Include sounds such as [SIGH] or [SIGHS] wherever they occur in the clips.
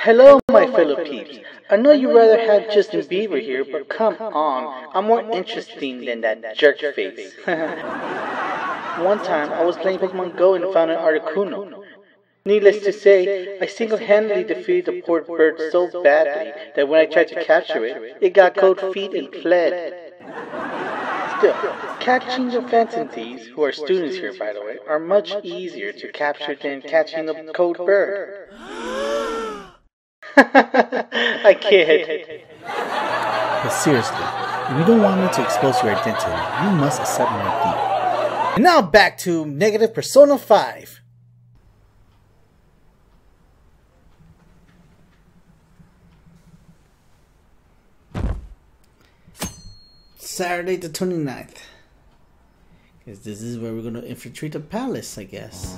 Hello, my fellow peeps. I know you'd rather have Justin Bieber here, but come on, I'm more interesting than that jerk face. [LAUGHS] One time, I was playing Pokemon Go and found an Articuno. Needless to say, I single-handedly defeated the poor bird so badly that when I tried to capture it, it got cold feet and fled. Still, catching the phantom thieves, who are students here by the way, are much easier to capture than catching a cold bird. [GASPS] [LAUGHS] [LAUGHS] I kid. But seriously, if you don't want me to expose your identity, you must accept my defeat. And now back to Negative Persona 5. Saturday the 29th. Because this is where we're going to infiltrate the palace, I guess.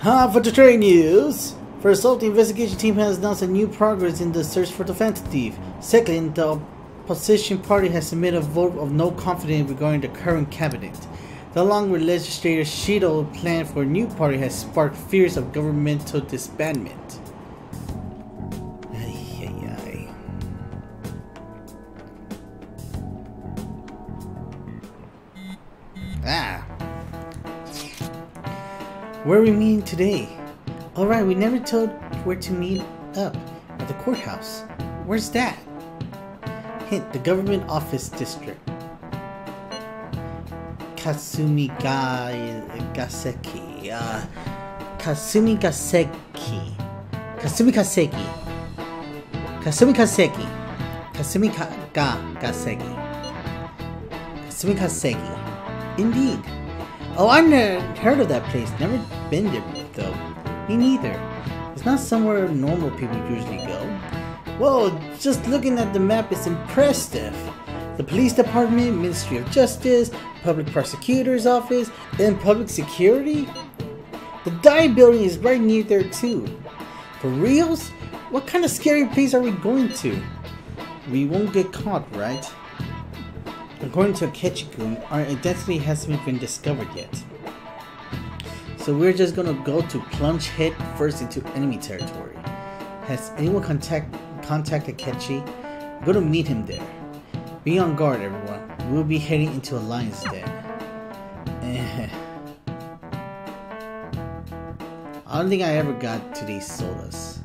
Huh, for the trade news! First off, the investigation team has announced a new progress in the search for the Phantom Thief. Second, the opposition party has submitted a vote of no confidence regarding the current cabinet. The along with legislator Shido plan for a new party has sparked fears of governmental disbandment. Ah. Where are we meeting today? Alright, we never told where to meet up. At the courthouse. Where's that? Hint, the government office district. Kasumi ga Gaseki. Uh, Kasumi Gaseki. Kasumi Kaseki. Kasumi Kaseki. Kasumi ka ga Gaseki. Kasumi Kaseki. Indeed. Oh, I've never heard of that place. Never been there, though. Me neither. It's not somewhere normal people usually go. Whoa, just looking at the map is impressive. The police department, Ministry of Justice, Public Prosecutor's Office, and Public Security? The Dye Building is right near there too. For reals? What kind of scary place are we going to? We won't get caught, right? According to Ketchikun, our identity hasn't been discovered yet. So we're just gonna go to plunge head first into enemy territory. Has anyone contact contacted Ketchi? We're gonna meet him there. Be on guard, everyone. We'll be heading into Alliance Den. Eh. I don't think I ever got to these sodas.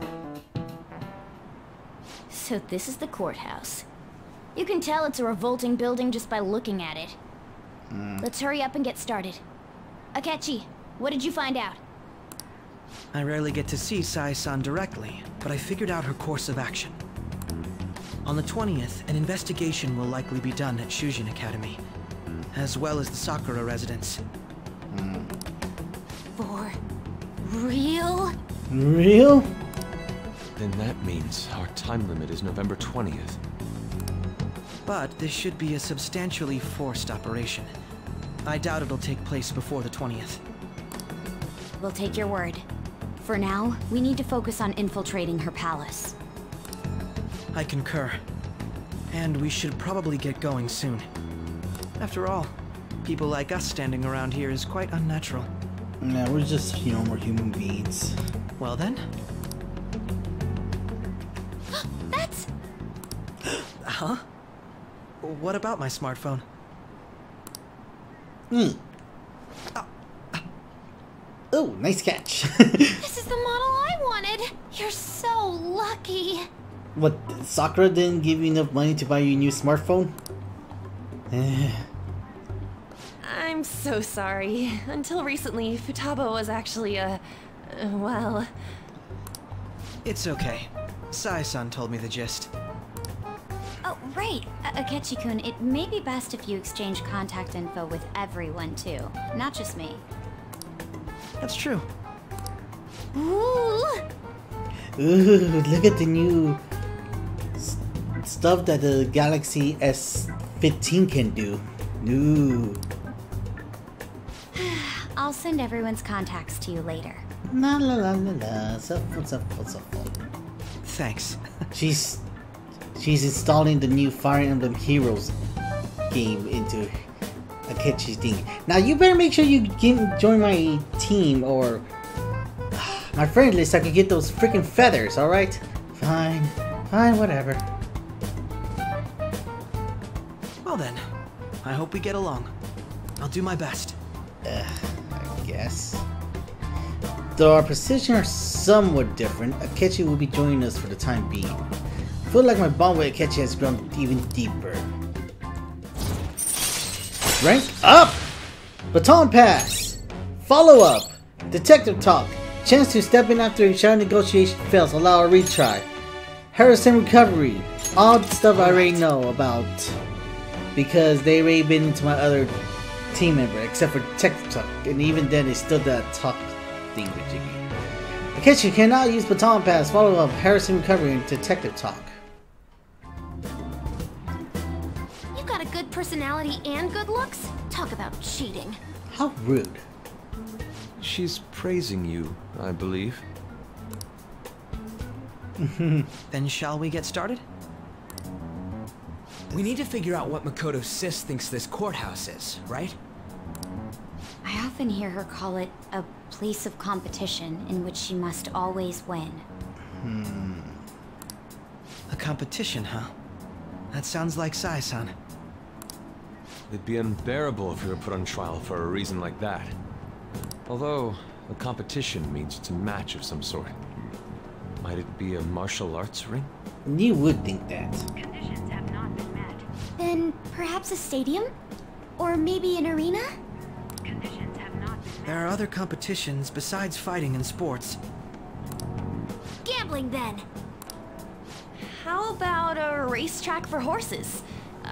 So this is the courthouse. You can tell it's a revolting building just by looking at it. Let's hurry up and get started. Akechi, what did you find out? I rarely get to see Sae-san directly, but I figured out her course of action. On the 20th, an investigation will likely be done at Shujin Academy, as well as the Sakura residence. Hmm. For real? Real? Then that means our time limit is November 20th. But this should be a substantially forced operation. I doubt it'll take place before the 20th. We'll take your word. For now, we need to focus on infiltrating her palace. I concur. And we should probably get going soon. After all, people like us standing around here is quite unnatural. Nah, we're just, you know, we're human beings. Well then, [GASPS] That's... [GASPS] huh? What about my smartphone? Hmm. Oh, nice catch. [LAUGHS] This is the model I wanted! You're so lucky! what, Sakura didn't give you enough money to buy you a new smartphone? Eh, I'm so sorry. Until recently, Futaba was actually a... uh, well... It's okay. Sae-san told me the gist. Oh, right! A- Akechi-kun, it may be best if you exchange contact info with everyone, too. Not just me. That's true. Ooh! Ooh, look at the new s- stuff that the Galaxy S15 can do. Ooh. [SIGHS] I'll send everyone's contacts to you later. La la la la la. So fun, so fun, so fun. Thanks. [LAUGHS] She's she's installing the new Fire Emblem Heroes game into Akechi's thing. Now you better make sure you get, join my team or [SIGHS] my friend list, so I can get those freaking feathers, alright? Fine. Fine, whatever. Well then, I hope we get along. I'll do my best. Uh, I guess. Though our positions are somewhat different, Akechi will be joining us for the time being. I feel like my bond with Akechi has grown even deeper. Rank up! Baton pass! Follow up! Detective talk! Chance to step in after a shadow negotiation fails, allow a retry. Harisen recovery! All the stuff I already know about. Because they already been into my other team member, except for Detective Talk, and even then they still that talk thing with Jiggy. Akechi cannot use Baton Pass, follow up, Harisen Recovery, and Detective Talk. Personality and good looks? Talk about cheating. How rude. She's praising you, I believe. Then shall we get started? We need to figure out what Makoto Sis thinks this courthouse is, right? I often hear her call it a place of competition in which she must always win. Hmm. A competition, huh? That sounds like Sae-san. It'd be unbearable if we were put on trial for a reason like that. Although, a competition means it's a match of some sort. Might it be a martial arts ring? You would think that. Conditions have not been met. Then perhaps a stadium? Or maybe an arena? Conditions have not been met. There are other competitions besides fighting and sports. Gambling then! How about a racetrack for horses?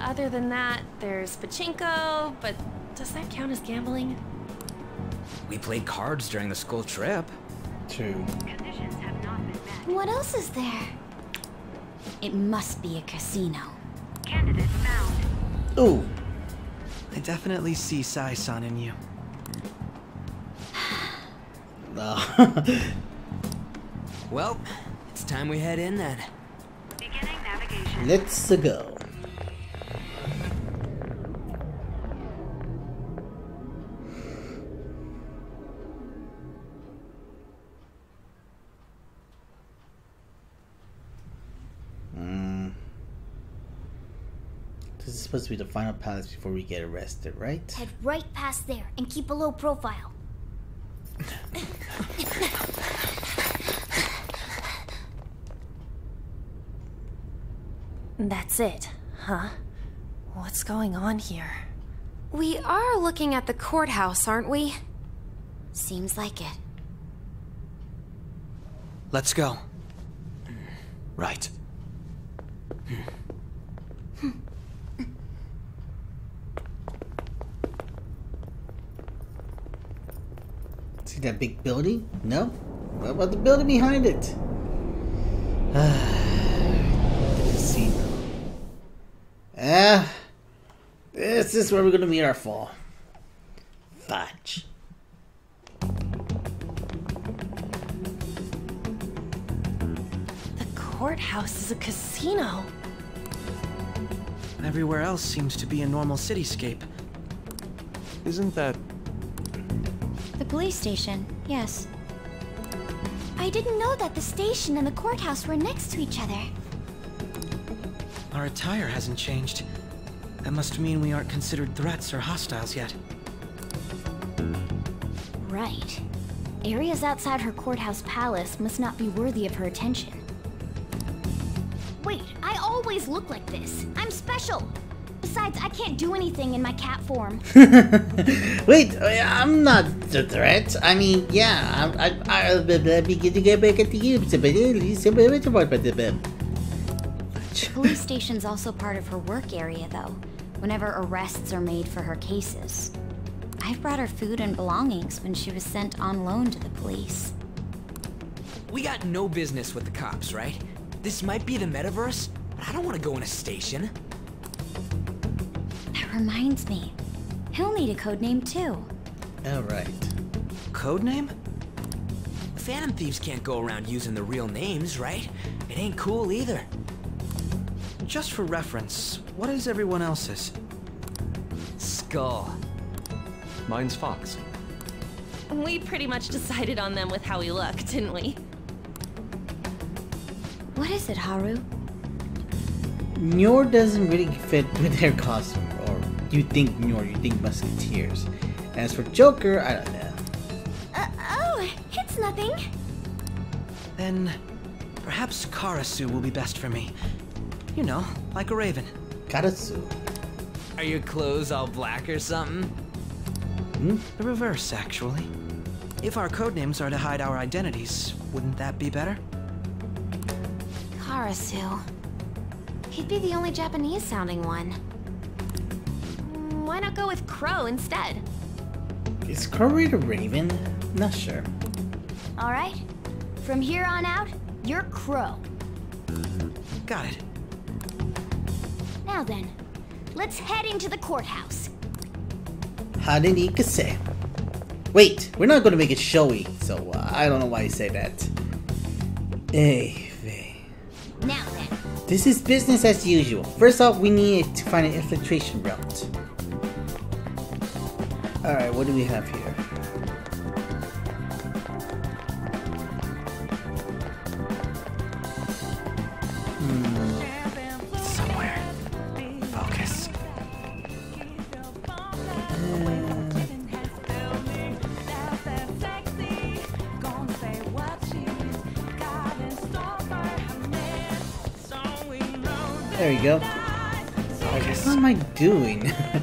Other than that, there's pachinko, but does that count as gambling? We played cards during the school trip. True. What else is there? It must be a casino. Candidate found. Ooh. I definitely see Sae-san in you. [SIGHS] Well, it's time we head in then. Let's go. Be the final palace before we get arrested, right? Head right past there and keep a low profile. That's it, huh? What's going on here? We are looking at the courthouse, aren't we? Seems like it. Let's go. Right. See that big building? No? What about the building behind it? the casino. Ah, this is where we're gonna meet our fall. Fudge. The courthouse is a casino. Everywhere else seems to be a normal cityscape. Isn't that The police station, yes. I didn't know that the station and the courthouse were next to each other. Our attire hasn't changed. That must mean we aren't considered threats or hostiles yet. Right. Areas outside her courthouse palace must not be worthy of her attention. Wait, I always look like this. I'm special. Besides, I can't do anything in my cat form. [LAUGHS] Wait, uh, I'm not the threat. I mean, yeah, I, I, I'll be getting to get back at you. but at least I'm a bit about the Police station's also part of her work area, though, whenever arrests are made for her cases. I've brought her food and belongings when she was sent on loan to the police. We got no business with the cops, right? This might be the metaverse, but I don't want to go in a station. That reminds me. He'll need a code name, too. Alright. Codename? Phantom thieves can't go around using the real names, right? It ain't cool either. Just for reference, what is everyone else's? Skull. mine's Fox? We pretty much decided on them with how we look, didn't we? What is it, Haru? Noir doesn't really fit with their costume. Or you think Noir, you think Musketeers. As for Joker, I don't know. Uh, oh, it's nothing. Then perhaps Karasu will be best for me. You know, like a raven. Karasu. Are your clothes all black or something? Hmm? The reverse, actually. If our codenames are to hide our identities, wouldn't that be better? Karasu. He'd be the only Japanese sounding one. Why not go with Crow instead? Is Curry the Raven? Not sure. All right. From here on out, you're Crow. Got it. Now then, let's head into the courthouse. Hadini Kase. Wait, we're not gonna make it showy, so uh, I don't know why you say that. Hey. Now then, This is business as usual. First off, we need to find an infiltration route. Alright, what do we have here? It's somewhere. Focus. Hmm. There you go. Focus. What am I doing? [LAUGHS]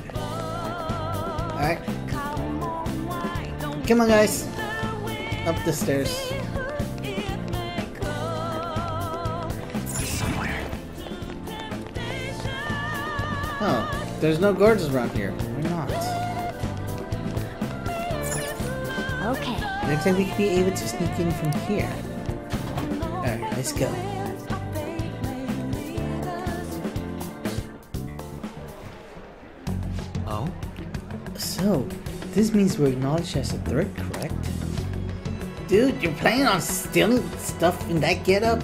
Come on, guys. Up the stairs. Somewhere. Oh, there's no guards around here. Why not? okay. Looks like we could be able to sneak in from here. Alright, let's go. This means we're acknowledged as a threat, correct? Dude, you're planning on stealing stuff in that getup?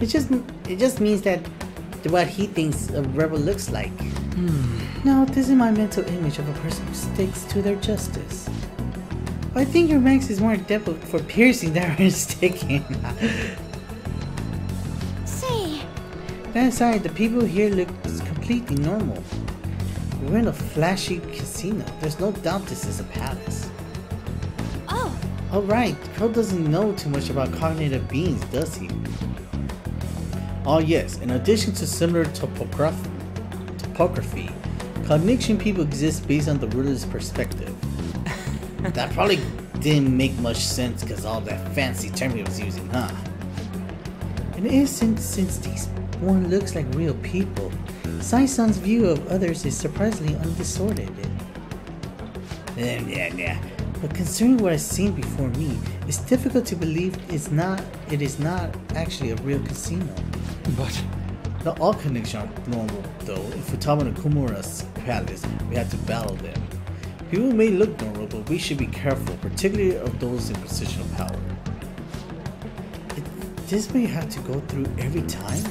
It just it just means that what he thinks a rebel looks like. Hmm. No, this is my mental image of a person who sticks to their justice. I think your max is more adept for piercing than for [LAUGHS] sticking. Say, That aside, the people here look completely normal. We're in a flashy casino. There's no doubt this is a palace. oh, Alright, Crow doesn't know too much about cognitive beings, does he? Oh yes, in addition to similar topograph- topography, cognition people exist based on the ruler's perspective. [LAUGHS] that probably didn't make much sense because all that fancy term he was using, huh? In essence, since these one looks like real people, Sae-san's view of others is surprisingly undistorted. Yeah, yeah. But considering what I've seen before me, it's difficult to believe it's not. It is not actually a real casino. But Not all connections are normal, though. If we're talking about Kumura's palace, we have to battle them. People may look normal, but we should be careful, particularly of those in position of power. It, this may have to go through every time.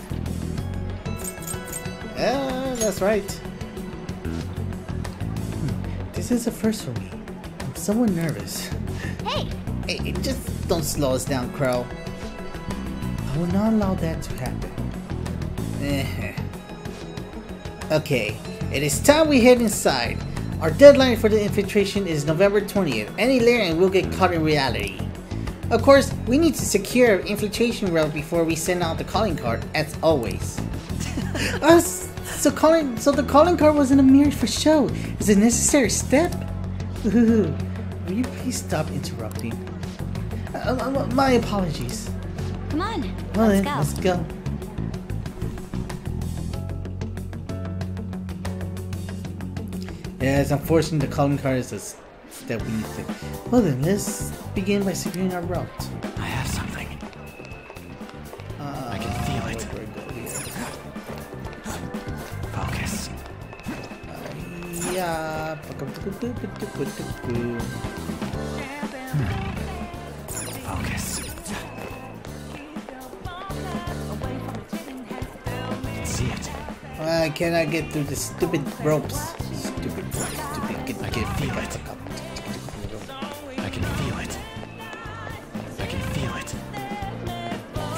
Yeah, that's right. Hmm, This is a first for me. I'm somewhat nervous. hey, Hey, just don't slow us down, Crow. I will not allow that to happen. Eh. okay, it is time we head inside. Our deadline for the infiltration is November 20th. Any later and we'll get caught in reality. Of course, we need to secure infiltration route before we send out the calling card, as always. [LAUGHS] s- so calling, so the calling card wasn't a mere for show. It's a necessary step. Ooh, will you please stop interrupting? Uh, uh, my apologies. come on, Well let's then, go. let's go. Yeah, it's unfortunate the calling card is a step we need to. Well then, let's begin by securing our route. Focus. See it. I cannot get through the stupid ropes. Stupid, stupid. Get, I can feel it. I can feel it. I can feel it.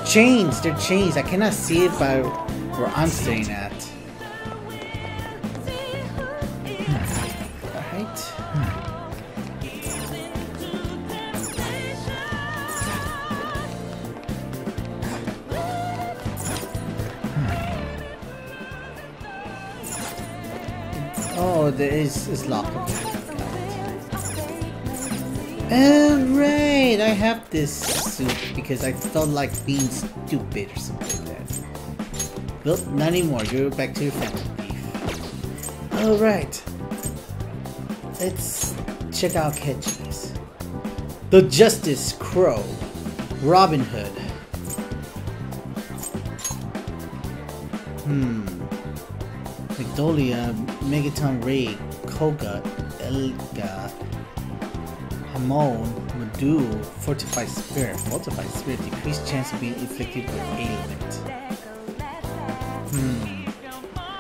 Chains. They're chains. I cannot see it by where I'm staying at. Alright, I have this suit because I felt like being stupid or something like that. Well, not anymore. You're back to your family. Alright. Let's check out catches. The Justice Crow. Robin Hood. Hmm. Magnolia, Megaton Raid, Kouga, Eiga, Hamaon, Madu, Fortified Spirit. Fortified Spirit, decreased chance of being inflicted with ailment. Hmm.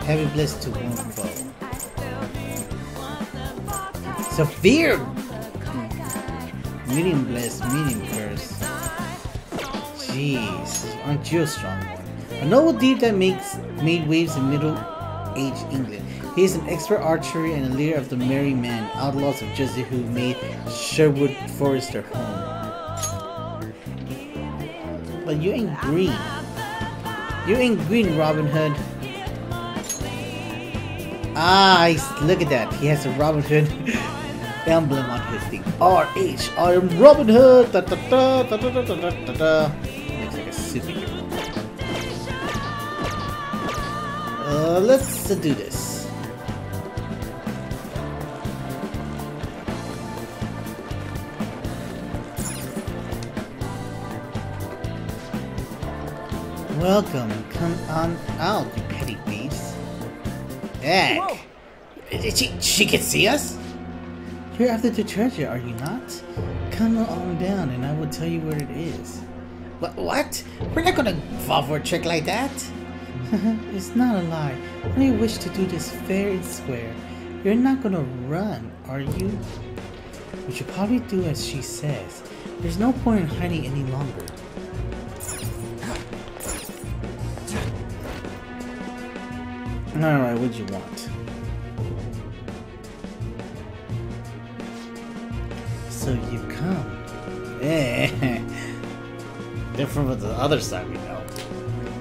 Heavy Blast to wound foe. Severe! Hmm. Medium Blast, medium curse. Jeez, aren't you a strong one? A noble deed that makes made waves in middle age England. He is an expert archery and a leader of the Merry Men, outlaws of Jersey who made Sherwood Forest their home. But you ain't green. You ain't green, Robin Hood. Ah, look at that. He has a Robin Hood [LAUGHS] emblem on his thing. RH, I am Robin Hood. Da, da, da, da, da, da, da, da, da. Looks like a superhero. Uh, let's do this. Welcome. Come on out, you petty thieves. Heck. She, she can see us? You're after the treasure, are you not? Come on down and I will tell you where it is. What? What? We're not gonna fall for a trick like that. [LAUGHS] it's not a lie. Only wish to do this fair and square. You're not gonna run, are you? We should probably do as she says. There's no point in hiding any longer. Alright, what'd you want? So you come. Eh. [LAUGHS] Different from the other side we know.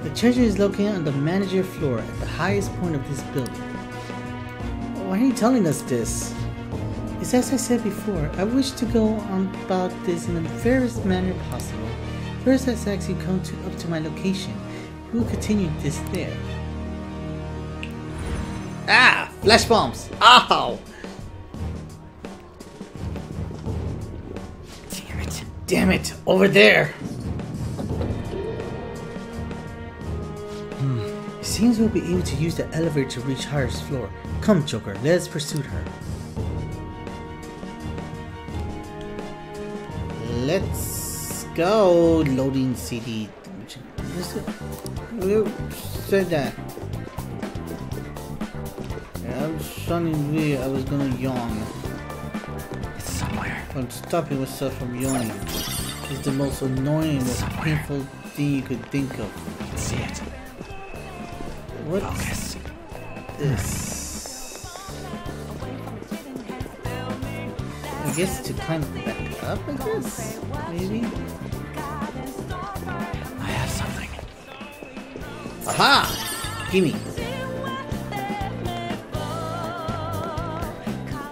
The treasure is located on the manager floor at the highest point of this building. Why are you telling us this? It's as I said before, I wish to go on about this in the fairest manner possible. First, let's you come to, up to my location. We will continue this there. Flash bombs! Ow! Damn it. Damn it! Over there! Hmm. It seems we'll be able to use the elevator to reach highest floor. Come, Joker, let's pursue her. Let's go. Loading CD. Who said that? Yeah, I'm sounding weird. I was gonna yawn. It's somewhere. I'm stopping myself from yawning. It's the most annoying and painful thing you could think of. I can see it. What's Focus. this? I guess to climb back up, I guess? Maybe? I have something. Aha! Gimme.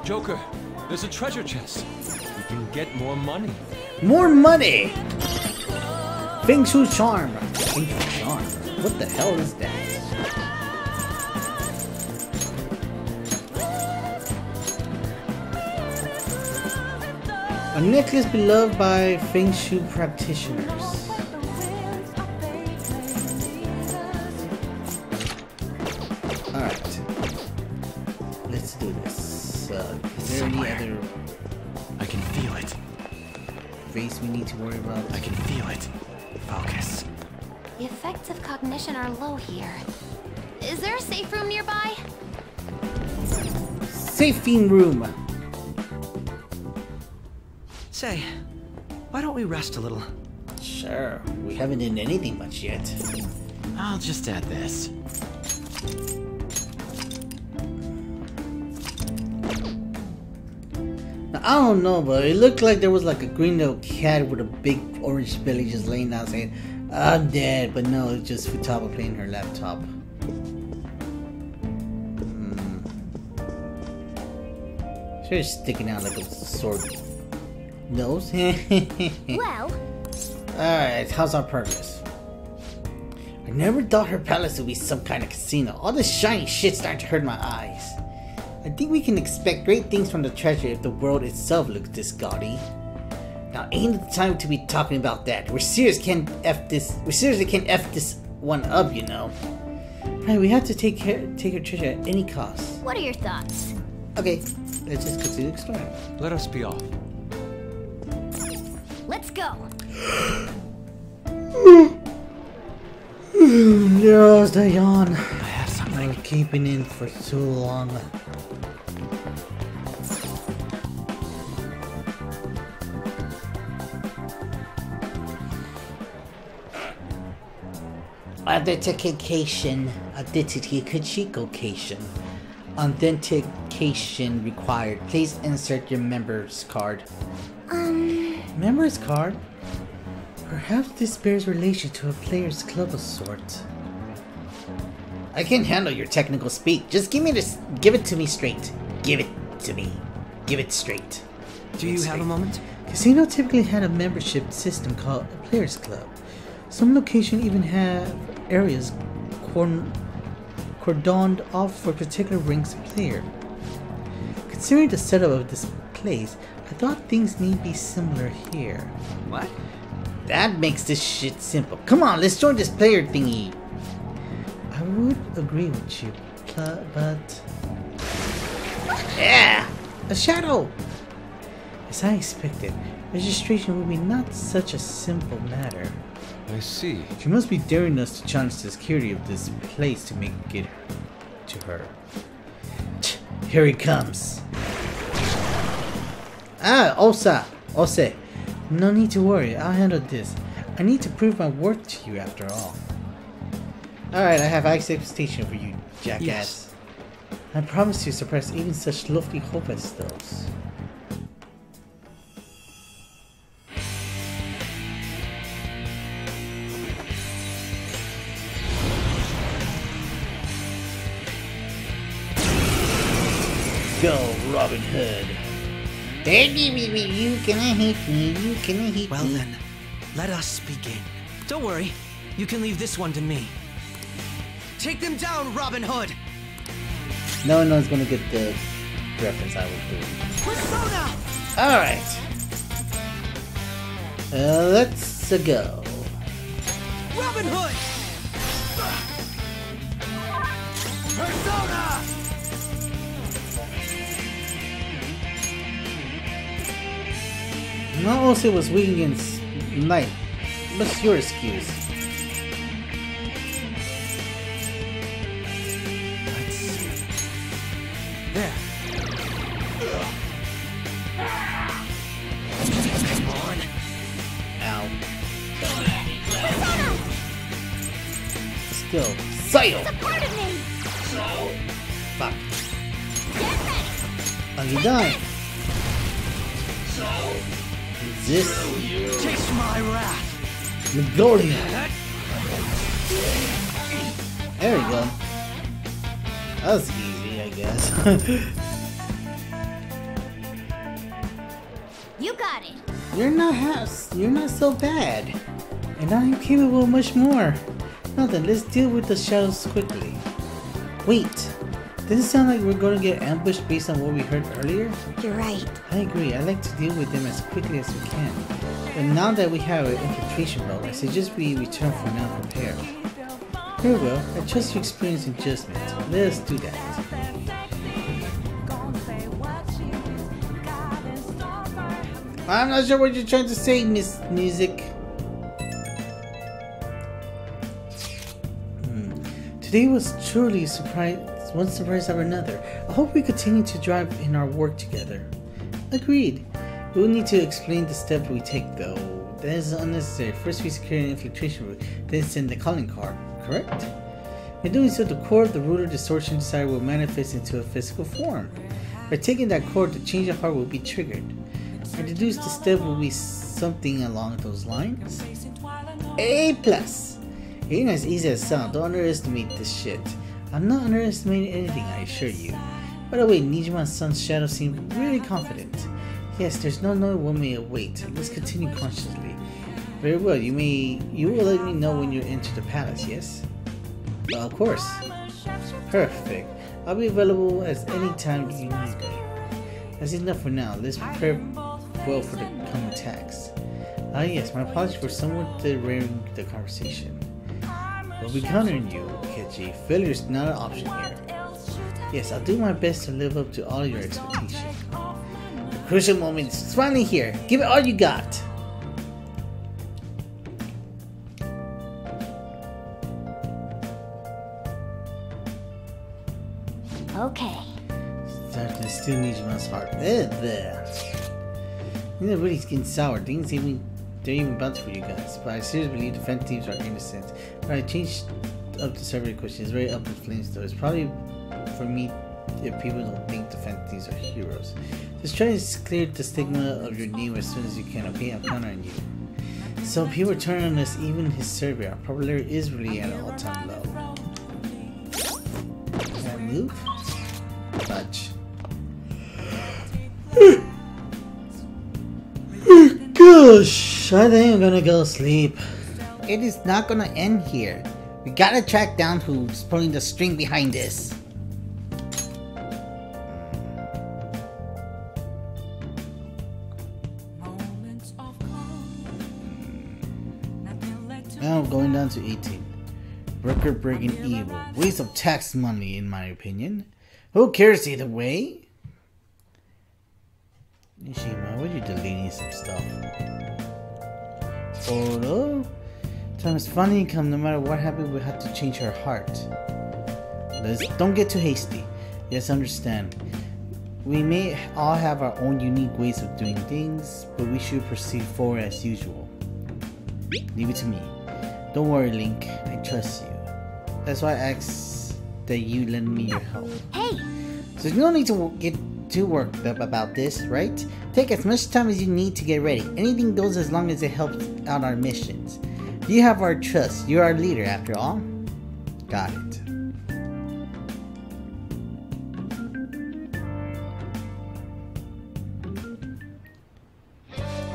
Joker, there's a treasure chest. You can get more money. More money! Feng Shui Charm. Feng Shui Charm. What the hell is that? A necklace beloved by Feng Shui practitioners. Of are low here. Is there a safe room nearby? Safing room. Say, why don't we rest a little? Sure, we haven't done anything much yet. I'll just add this. Now, I don't know, but it looked like there was like a green little cat with a big orange belly just laying down saying, I'm dead, but no, it's just Futaba playing her laptop. Hmm. She's sticking out like a sword nose. [LAUGHS] Well, Alright, how's our progress? I never thought her palace would be some kind of casino. All this shiny shit's starting to hurt my eyes. I think we can expect great things from the treasure if the world itself looks this gaudy. Now ain't the time to be talking about that. We're serious can't F this we seriously can't F this one up, you know. Right, we have to take care take her treasure at any cost. what are your thoughts? Okay, let's just continue exploring. Let us be off. Let's go. There's the yawn. I have something. I'm keeping in for too long. Authentication. Authentication. Authentication required. Please insert your member's card. Um, Member's card? Perhaps this bears relation to a player's club of sorts. I can't handle your technical speak. Just give me this. Give it to me straight. Give it to me. Give it straight. Do you have a moment? Casino typically had a membership system called a players club. Some locations even have areas cordon- cordoned off for particular ranks of player. Considering the setup of this place, I thought things may be similar here. What? That makes this shit simple. Come on, let's join this player thingy. I would agree with you, but. Yeah! A shadow! As I expected, registration would be not such a simple matter. I see. She must be daring us to challenge the security of this place to make it to her. Here he comes. Ah, Osa! Ose. No need to worry, I'll handle this. I need to prove my worth to you after all. Alright, I have Ice expectation for you, jackass. Yes. I promise to suppress even such lofty hope as those. You hit me. You hit Well me. then, let us begin. Don't worry, you can leave this one to me. Take them down, Robin Hood! No one's gonna get the reference I was doing. Persona! Alright. Uh, let's uh, go. Robin Hood! Persona! No, also was weak against Knight. What's your excuse? Wrath! There we go. That was easy, I guess. [LAUGHS] You got it. you're not has you're not so bad. And I am capable of much more. Now then, let's deal with the shadows quickly. Wait, does it sound like we're gonna get ambushed based on what we heard earlier? You're right. I agree, I like to deal with them as quickly as we can. But now that we have an infiltration belt, I suggest we return for now prepared. Here we go, I trust your experience and judgment. Let us do that. I'm not sure what you're trying to say, Miss Music. Hmm. Today was truly surprise, one surprise after another. I hope we continue to drive in our work together. Agreed. We'll need to explain the steps we take, though. That is unnecessary. First we secure an infiltration route, then send the calling card, correct? In doing so, the core of the root of distortion desire will manifest into a physical form. By taking that core, the change of heart will be triggered. I deduce the step will be something along those lines. A plus. Ain't as easy as sound. Don't underestimate this shit. I'm not underestimating anything, I assure you. By the way, Niijima's son's shadow seemed really confident. Yes, there's no knowing what may await. Let's continue cautiously. Very well, you may you will let me know when you enter the palace, yes? Well, of course. Perfect. I'll be available at any time you need me. That's enough for now. Let's prepare well for the coming attacks. Ah yes, my apologies for somewhat derailing the conversation. We'll be countering you, Keiji. Failure is not an option here. Yes, I'll do my best to live up to all your expectations. Crucial moment is finally here. Give it all you got. Okay. To still needs my heart. There, there. You know, really getting sour. Things even they're even bound for you guys. But I seriously believe defense teams are innocent. But I changed up the survey question. It's very up in flames though. It's probably for me if people don't think defense teams are heroes. Just try to clear the stigma of your name as soon as you can. Okay, I'm counting on you. So people turn on us, even his survey. Our popularity is really at an all-time low. Can I move? Fudge. [GASPS] Gosh, I think I'm gonna go sleep. It is not gonna end here. We gotta track down who's pulling the string behind this. Now going down to 18. Broker breaking evil. Waste of tax money, in my opinion. Who cares either way? Nishima, why are you deleting some stuff? Photo? Time is funny come no matter what happens, we have to change her heart. Let's don't get too hasty. Yes, understand. We may all have our own unique ways of doing things, but we should proceed forward as usual. Leave it to me. Don't worry, Link. I trust you. That's why I asked that you lend me your help. Hey! So you don't need to get too worked up about this, right? Take as much time as you need to get ready. Anything goes as long as it helps out our missions. You have our trust. You're our leader, after all. Got it.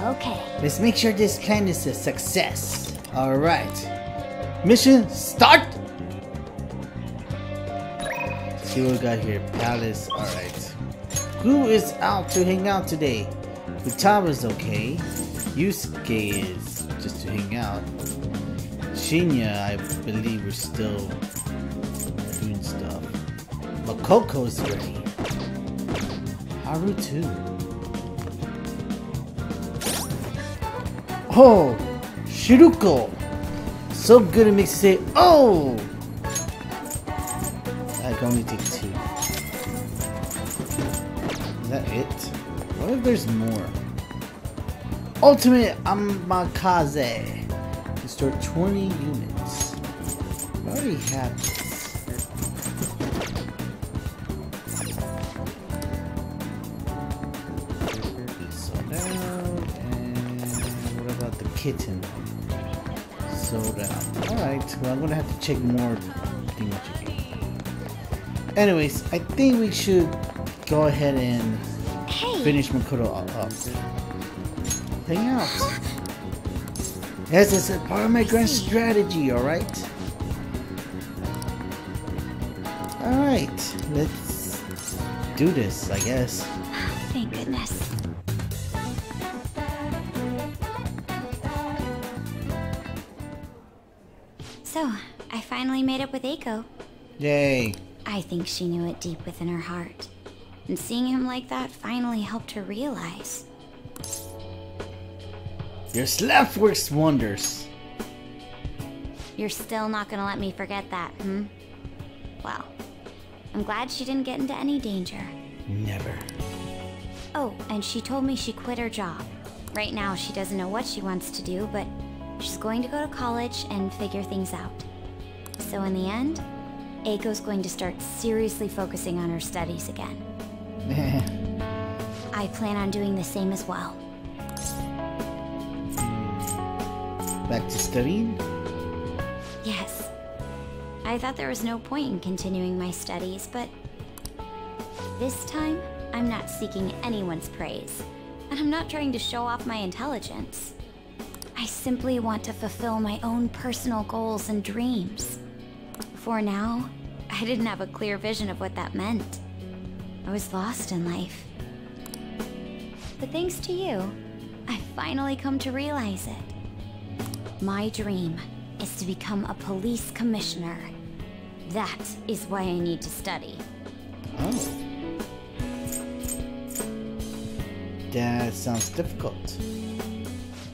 Okay. Let's make sure this plan is a success. Alright. Mission start! Let's see what we got here. Palace, alright. Who is out to hang out today? Futaba's okay. Yusuke is just to hang out. Shinya, I believe, we're still doing stuff. Makoto's ready. Haru too. Oh, Shiruko. So good it makes you say, oh! I can only take two. Is that it? What if there's more? Ultimate Amazake. Restore 20 units. I already have this. Out. And what about the kitten? Sold out. Uh, alright, well I'm gonna have to check more thingamajiggy. Anyways, I think we should go ahead and Hey! finish Makoto up. up. Hang out. Yes, it's a part of my grand strategy, alright? Alright, let's do this, I guess. Thank goodness. Finally made up with Aiko. Yay. I think she knew it deep within her heart. And seeing him like that finally helped her realize. Your slap works wonders. You're still not gonna let me forget that, hmm? Well, I'm glad she didn't get into any danger. Never. Oh, and she told me she quit her job. Right now, she doesn't know what she wants to do, but she's going to go to college and figure things out. So in the end, Aiko's going to start seriously focusing on her studies again. [LAUGHS] I plan on doing the same as well. Back to studying? Yes. I thought there was no point in continuing my studies, but this time, I'm not seeking anyone's praise, and I'm not trying to show off my intelligence. I simply want to fulfill my own personal goals and dreams. For now, I didn't have a clear vision of what that meant. I was lost in life. But thanks to you, I finally come to realize it. My dream is to become a police commissioner. That is why I need to study. Oh. That sounds difficult.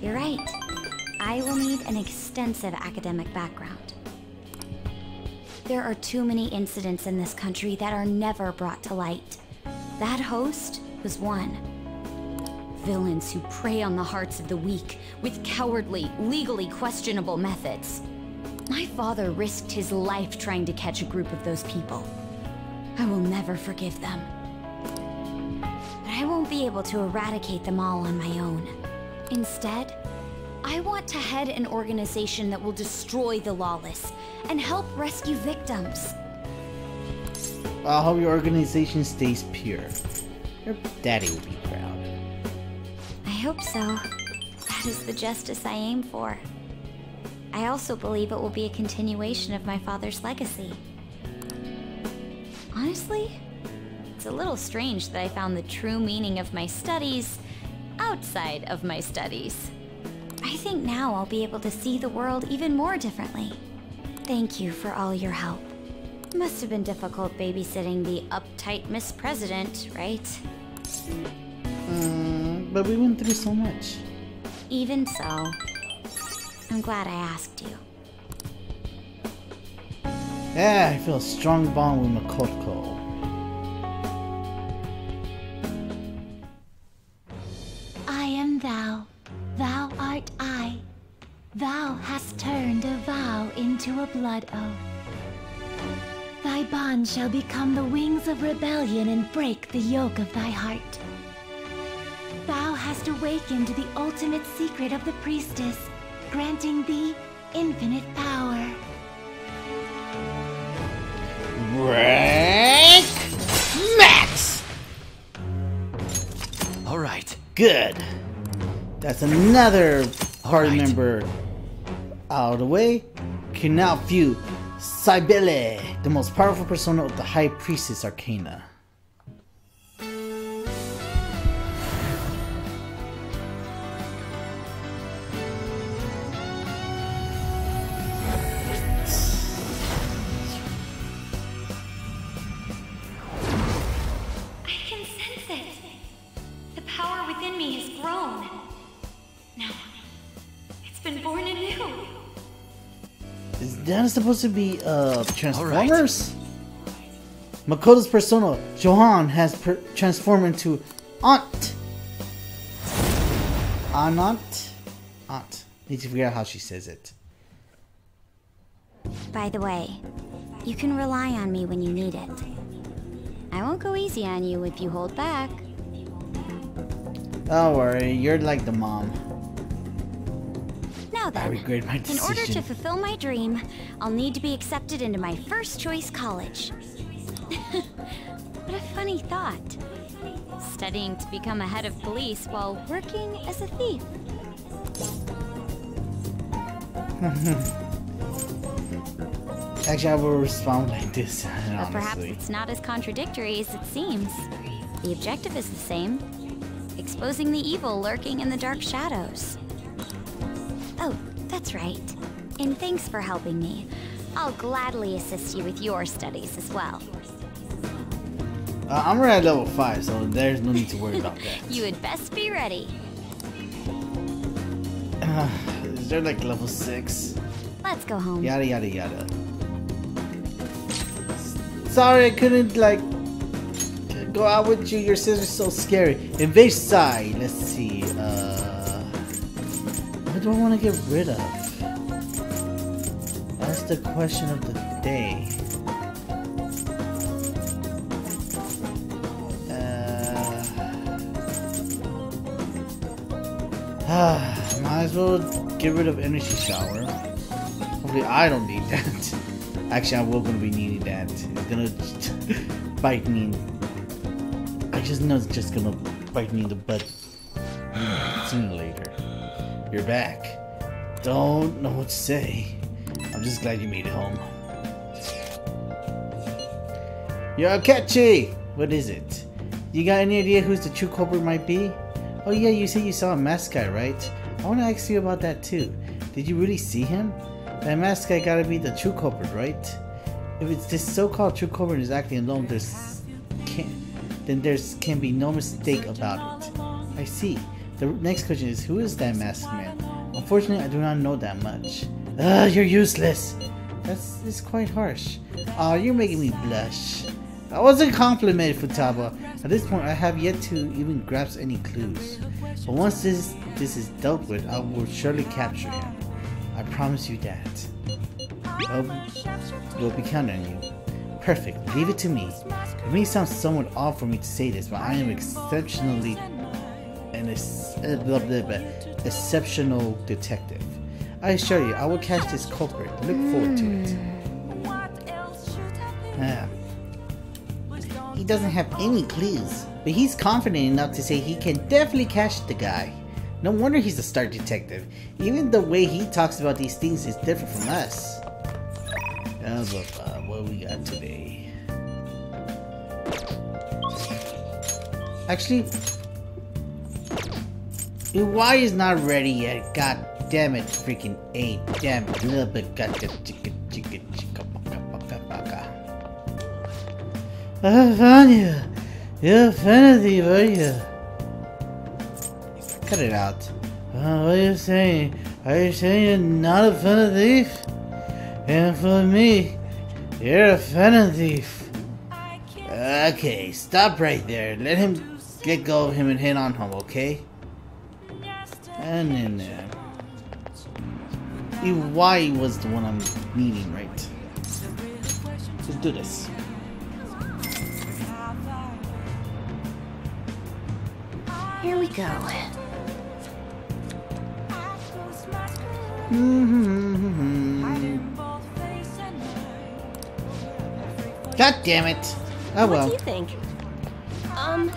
You're right. I will need an extensive academic background. There are too many incidents in this country that are never brought to light. That host was one. Villains who prey on the hearts of the weak with cowardly, legally questionable methods. My father risked his life trying to catch a group of those people. I will never forgive them. But I won't be able to eradicate them all on my own. Instead, I want to head an organization that will destroy the lawless and help rescue victims. I hope your organization stays pure. Your daddy will be proud. I hope so. That is the justice I aim for. I also believe it will be a continuation of my father's legacy. Honestly, it's a little strange that I found the true meaning of my studies outside of my studies. I think now I'll be able to see the world even more differently. Thank you for all your help. Must have been difficult babysitting the uptight Miss President, right? Mm, but we went through so much. Even so, I'm glad I asked you. Yeah, I feel a strong bond with Makoto. Blood oath. Thy bond shall become the wings of rebellion and break the yoke of thy heart. Thou hast awakened the ultimate secret of the priestess, granting thee infinite power. Rank Max! All right. Good. That's another party Alright. member out of the way. Can now view Cybele, the most powerful persona of the High Priestess Arcana. That supposed to be uh Transformers? Makoto's persona, Johan, has per- transformed into Aunt. Anant? Aunt. Need to figure out how she says it. By the way, you can rely on me when you need it. I won't go easy on you if you hold back. Don't worry, you're like the mom. Now then, in order to fulfill my dream, I'll need to be accepted into my first choice college. [LAUGHS] what a funny thought. Studying to become a head of police while working as a thief. [LAUGHS] Actually, I will respond like this, [LAUGHS] But perhaps it's not as contradictory as it seems. The objective is the same exposing the evil lurking in the dark shadows. That's right. And thanks for helping me. I'll gladly assist you with your studies as well. Uh, I'm already at level 5, so there's no need to worry about that. [LAUGHS] You had best be ready. Uh, [SIGHS] is there like level 6? Let's go home. Yada yada yada. Sorry I couldn't like go out with you. Your sister's so scary. Invade side. Let's see. Uh, What do I want to get rid of? That's the question of the day. Uh, [SIGHS] might as well get rid of energy shower. Hopefully I don't need [LAUGHS] that. Actually, I will gonna be needing that. It's gonna [LAUGHS] bite me. I just know it's just gonna bite me in the butt [SIGHS] sooner or later. You're back. Don't know what to say. I'm just glad you made it home. Yo, Catchy! What is it? You got any idea who's the true culprit might be? Oh yeah, you said you saw a masked guy, right? I want to ask you about that too. Did you really see him? That masked guy gotta be the true culprit, right? If it's this so-called true culprit is acting alone, there's can then there's can be no mistake about it. I see. The next question is, who is that masked man? Unfortunately, I do not know that much. Ugh, you're useless. That's, that's quite harsh. Aw, oh, you're making me blush. I was a compliment, Futaba. At this point, I have yet to even grasp any clues. But once this this is dealt with, I will surely capture him. I promise you that. I'll, we'll be counting on you. Perfect. Leave it to me. It may sound somewhat odd for me to say this, but I am exceptionally ex uh, blah, blah, blah, exceptional detective. I assure you, I will catch this culprit. Look forward to it. Ah, he doesn't have any clues, but he's confident enough to say he can definitely catch the guy. No wonder he's a star detective. Even the way he talks about these things is different from us. Oh, but, uh, what we got today? Actually, why is not ready yet? God damn it, freaking eight. Damn it, little bit got the chicken, chicken, chicken. I found you. You're a fan thief, are you? Cut it out. Uh, what are you saying? Are you saying you're not a fan thief? And for me, you're a fan thief. Okay, stop right there. Let him get go of him and hit on him, okay? And then there. Uh, why was the one I'm needing, right? Let's do this. Here we go. God damn it. Oh well. What do you think? Um.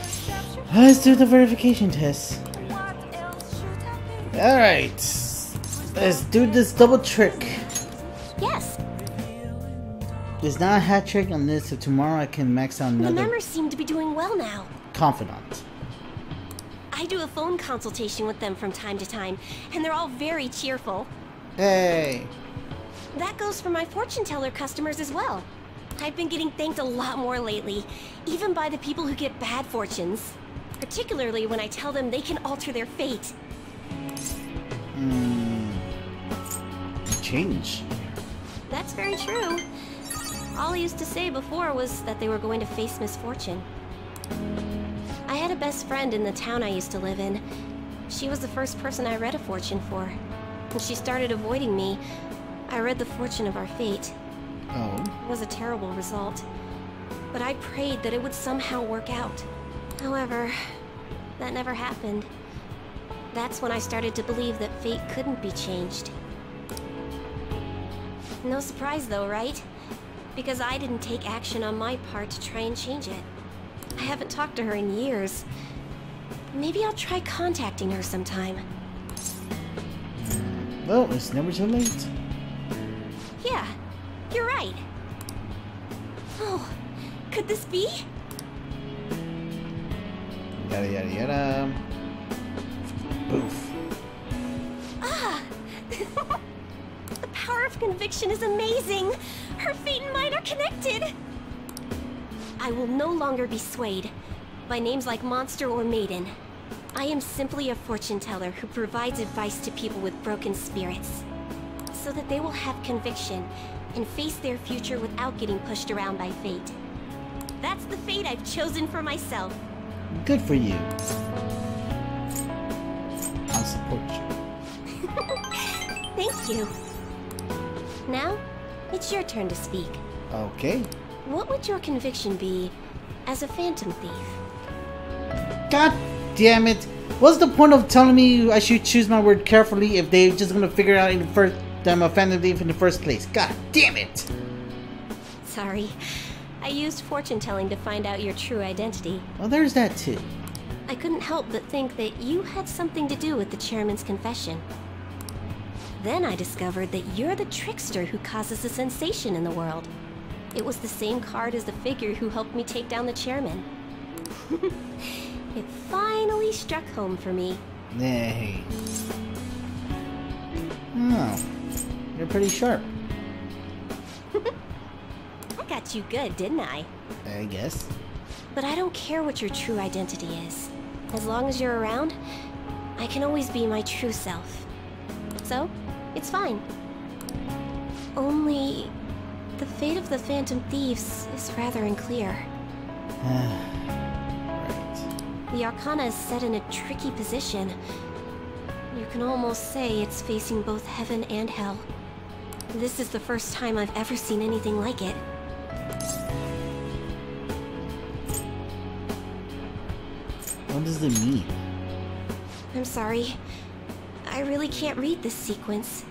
Let's do the verification test. Alright. Let's do this double trick. Yes. It's not a hat trick unless if tomorrow I can max out another. The members seem to be doing well now. Confidant. I do a phone consultation with them from time to time, and they're all very cheerful. Hey. That goes for my fortune teller customers as well. I've been getting thanked a lot more lately, even by the people who get bad fortunes. Particularly when I tell them they can alter their fate. Hmm. Change. That's very true. All I used to say before was that they were going to face misfortune. I had a best friend in the town I used to live in. She was the first person I read a fortune for. When she started avoiding me, I read the fortune of our fate. Oh. It was a terrible result. But I prayed that it would somehow work out. However, that never happened. That's when I started to believe that fate couldn't be changed. No surprise though, right? Because I didn't take action on my part to try and change it. I haven't talked to her in years. Maybe I'll try contacting her sometime. Well, it's never too late. Yeah, you're right. Oh, could this be? Yada yada yada. Ah! [LAUGHS] the power of conviction is amazing! Her fate and mine are connected! I will no longer be swayed by names like Monster or Maiden. I am simply a fortune teller who provides advice to people with broken spirits, so that they will have conviction and face their future without getting pushed around by fate. That's the fate I've chosen for myself. Good for you. I'll support you. [LAUGHS] Thank you. Now, it's your turn to speak. Okay. What would your conviction be as a phantom thief? God damn it. What's the point of telling me I should choose my word carefully if they're just gonna figure out in the first that I'm a phantom thief in the first place? God damn it. Sorry. I used fortune telling to find out your true identity. Well, there's that too. I couldn't help but think that you had something to do with the chairman's confession. Then I discovered that you're the trickster who causes a sensation in the world. It was the same card as the figure who helped me take down the chairman. [LAUGHS] it finally struck home for me. Nay. Oh. You're pretty sharp, [LAUGHS] I got you good, didn't I? I guess. But I don't care what your true identity is. As long as you're around, I can always be my true self. So, it's fine. Only, the fate of the Phantom Thieves is rather unclear. [SIGHS] right. The Arcana is set in a tricky position. You can almost say it's facing both heaven and hell. This is the first time I've ever seen anything like it. What does it mean? I'm sorry. I really can't read this sequence.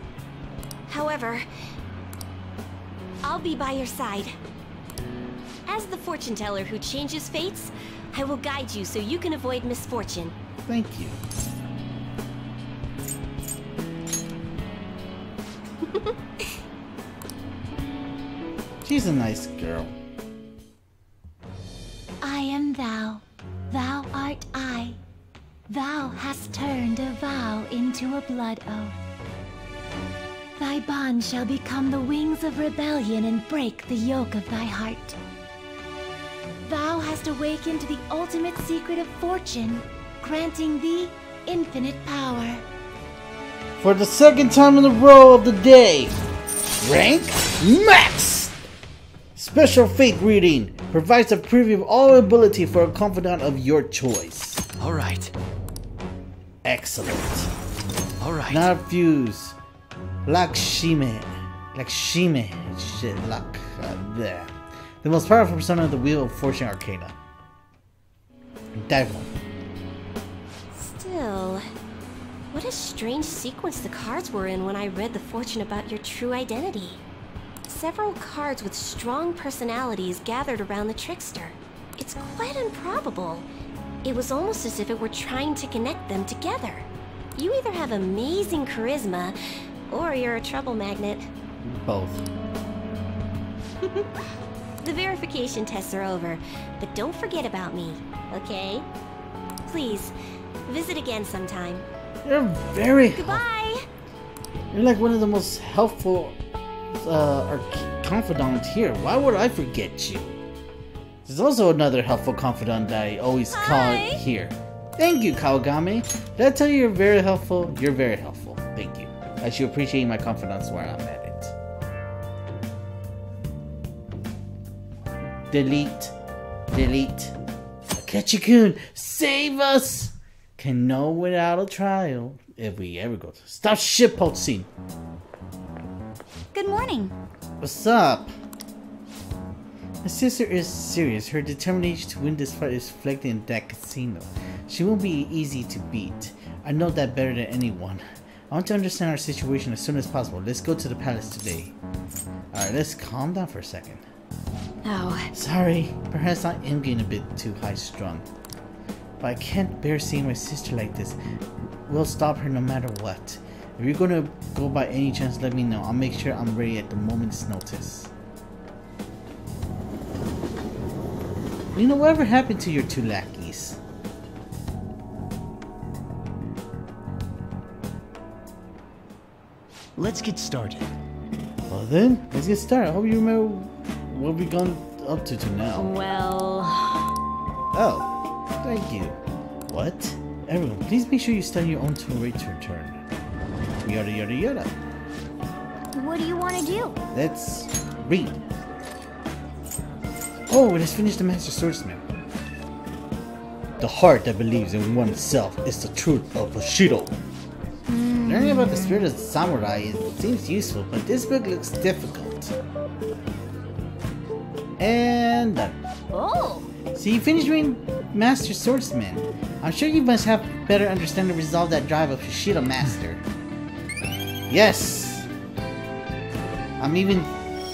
However, I'll be by your side. As the fortune teller who changes fates, I will guide you so you can avoid misfortune. Thank you. [LAUGHS] She's a nice girl. I am thou, I. Thou hast turned a vow into a blood oath. Thy bond shall become the wings of rebellion and break the yoke of thy heart. Thou hast awakened the ultimate secret of fortune, granting thee infinite power. For the second time in a row of the day, rank max! Special fate reading provides a preview of all ability for a confidant of your choice. All right. Excellent. All right. Not fuse. Lakshmi. Lakshmi. Shit, luck. Uh, there. The most powerful persona of the Wheel of Fortune Arcana. That one. Still, what a strange sequence the cards were in when I read the fortune about your true identity. Several cards with strong personalities gathered around the trickster. It's quite improbable. It was almost as if it were trying to connect them together. You either have amazing charisma, or you're a trouble magnet. Both. [LAUGHS] The verification tests are over, but don't forget about me, okay? Please, visit again sometime. You're very. Goodbye! You're like one of the most helpful uh, arc- confidant here. Why would I forget you? There's also another helpful confidant that I always call here. Thank you, Kawakami. Did I tell you you're very helpful? You're very helpful. Thank you. I should appreciate my confidants where I'm at it. Delete. Delete. Akechi-kun, save us! Can know without a trial if we ever go to stop shitposting. Good morning. What's up? My sister is serious. Her determination to win this fight is reflected in that casino. She won't be easy to beat. I know that better than anyone. I want to understand our situation as soon as possible. Let's go to the palace today. Alright, let's calm down for a second. Oh, Sorry, perhaps I am getting a bit too high strung. But I can't bear seeing my sister like this. We'll stop her no matter what. If you're gonna go by any chance, let me know. I'll make sure I'm ready at the moment's notice. You know, whatever happened to your two lackeys? Let's get started. Well then, let's get started. I hope you remember what we've gone up to to now. Well, Oh, thank you. What? Everyone, please make sure you study your own turn rate to return. Yada yada yada. what do you want to do? Let's read. Oh, it has finished the Master Swordsman. The heart that believes in oneself is the truth of Bushido. Hmm, Learning about the spirit of the samurai seems useful, but this book looks difficult. And done. Oh! So you finished reading Master Swordsman. I'm sure you must have better understanding to resolve that drive of Hishida Master. Yes! I'm even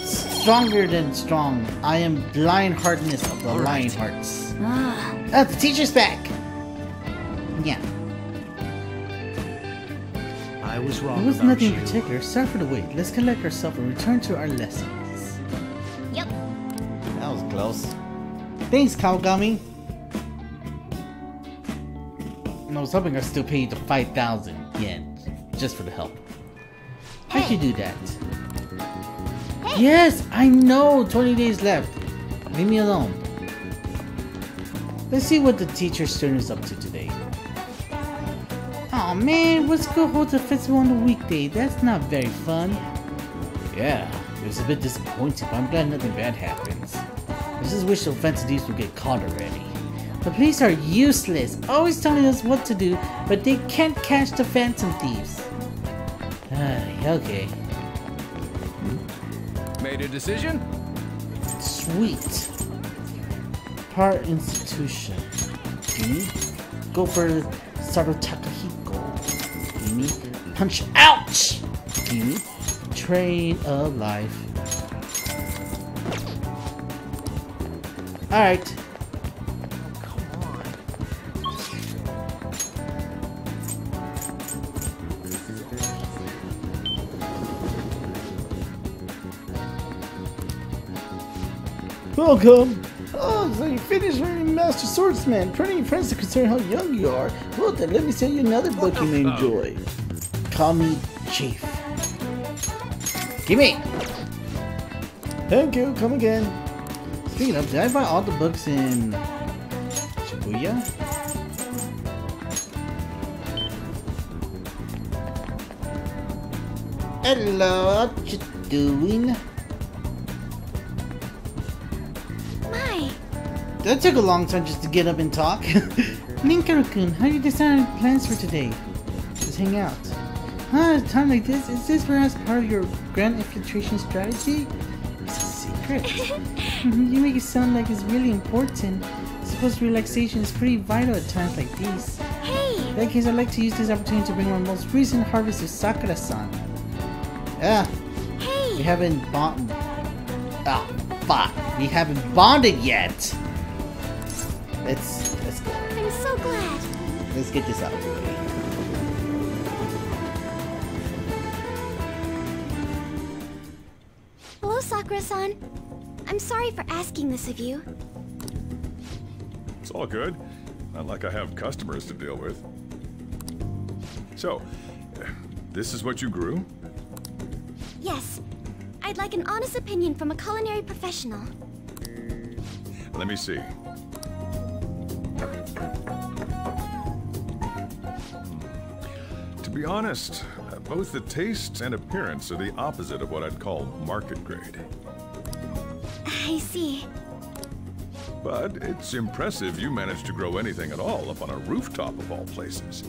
stronger than strong. I am lion hardness of the All lion right. hearts. Ah, Oh, the teacher's back! Yeah. I was wrong It was about nothing you. in particular. Sorry for the wait. Let's collect ourselves and return to our lessons. Yep. That was close. Thanks, Kawakami. And I was hoping I'd still pay you the 5,000 yen just for the help. How'd you do that? Yes, I know! 20 days left. Leave me alone. Let's see what the teacher's turn is up to today. Oh man, what's go hold a festival on a weekday? That's not very fun. Yeah, it was a bit disappointing, but I'm glad nothing bad happens. I just wish the offensive thieves would get caught already. The police are useless, always telling us what to do, but they can't catch the phantom thieves. [SIGHS] Okay. Made a decision? Sweet. Part institution. Gimme. Go for Sato Takahiko. Gimme. Punch out! Gimme. Train of life. Alright. Welcome! Oh, so you finished learning Master Swordsman. Turning your friends to concern how young you are. Well then, let me send you another book you may enjoy. Call me Chief. Gimme! Thank you, come again. Speaking of, did I buy all the books in Shibuya? Hello, what you doing? That took a long time just to get up and talk. [LAUGHS] Linkaro-kun, how do you decide on plans for today? Just hang out. Huh, a time like this? Is this perhaps part of your grand infiltration strategy? It's a secret. [LAUGHS] you make it sound like it's really important. I suppose relaxation is pretty vital at times like these. hey! In that case, I'd like to use this opportunity to bring my most recent harvest to Sakura-san. Yeah, we haven't bond. Ah, fuck. We haven't bonded yet. Let's let's go. I'm so glad. Let's get this out of the way. Hello, Sakura-san. I'm sorry for asking this of you. It's all good. Not like I have customers to deal with. So, this is what you grew? Yes. I'd like an honest opinion from a culinary professional. Let me see. To be honest, both the taste and appearance are the opposite of what I'd call market grade. I see. But it's impressive you managed to grow anything at all up on a rooftop of all places.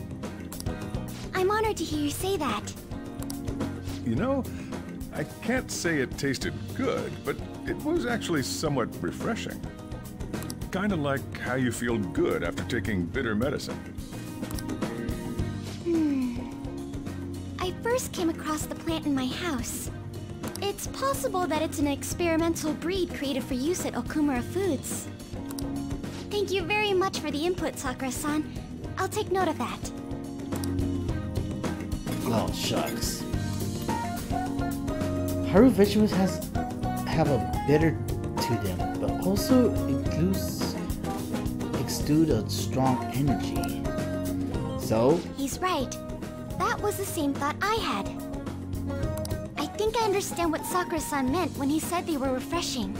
I'm honored to hear you say that. You know, I can't say it tasted good, but it was actually somewhat refreshing. Kind of like how you feel good after taking bitter medicine. Hmm. I first came across the plant in my house. It's possible that it's an experimental breed created for use at Okumura Foods. Thank you very much for the input, Sakura-san. I'll take note of that. Oh shucks. Haru vegetables has have a bitter to them, but also includes exude a strong energy. So He's right. That was the same thought I had. I think I understand what Sakura-san meant when he said they were refreshing.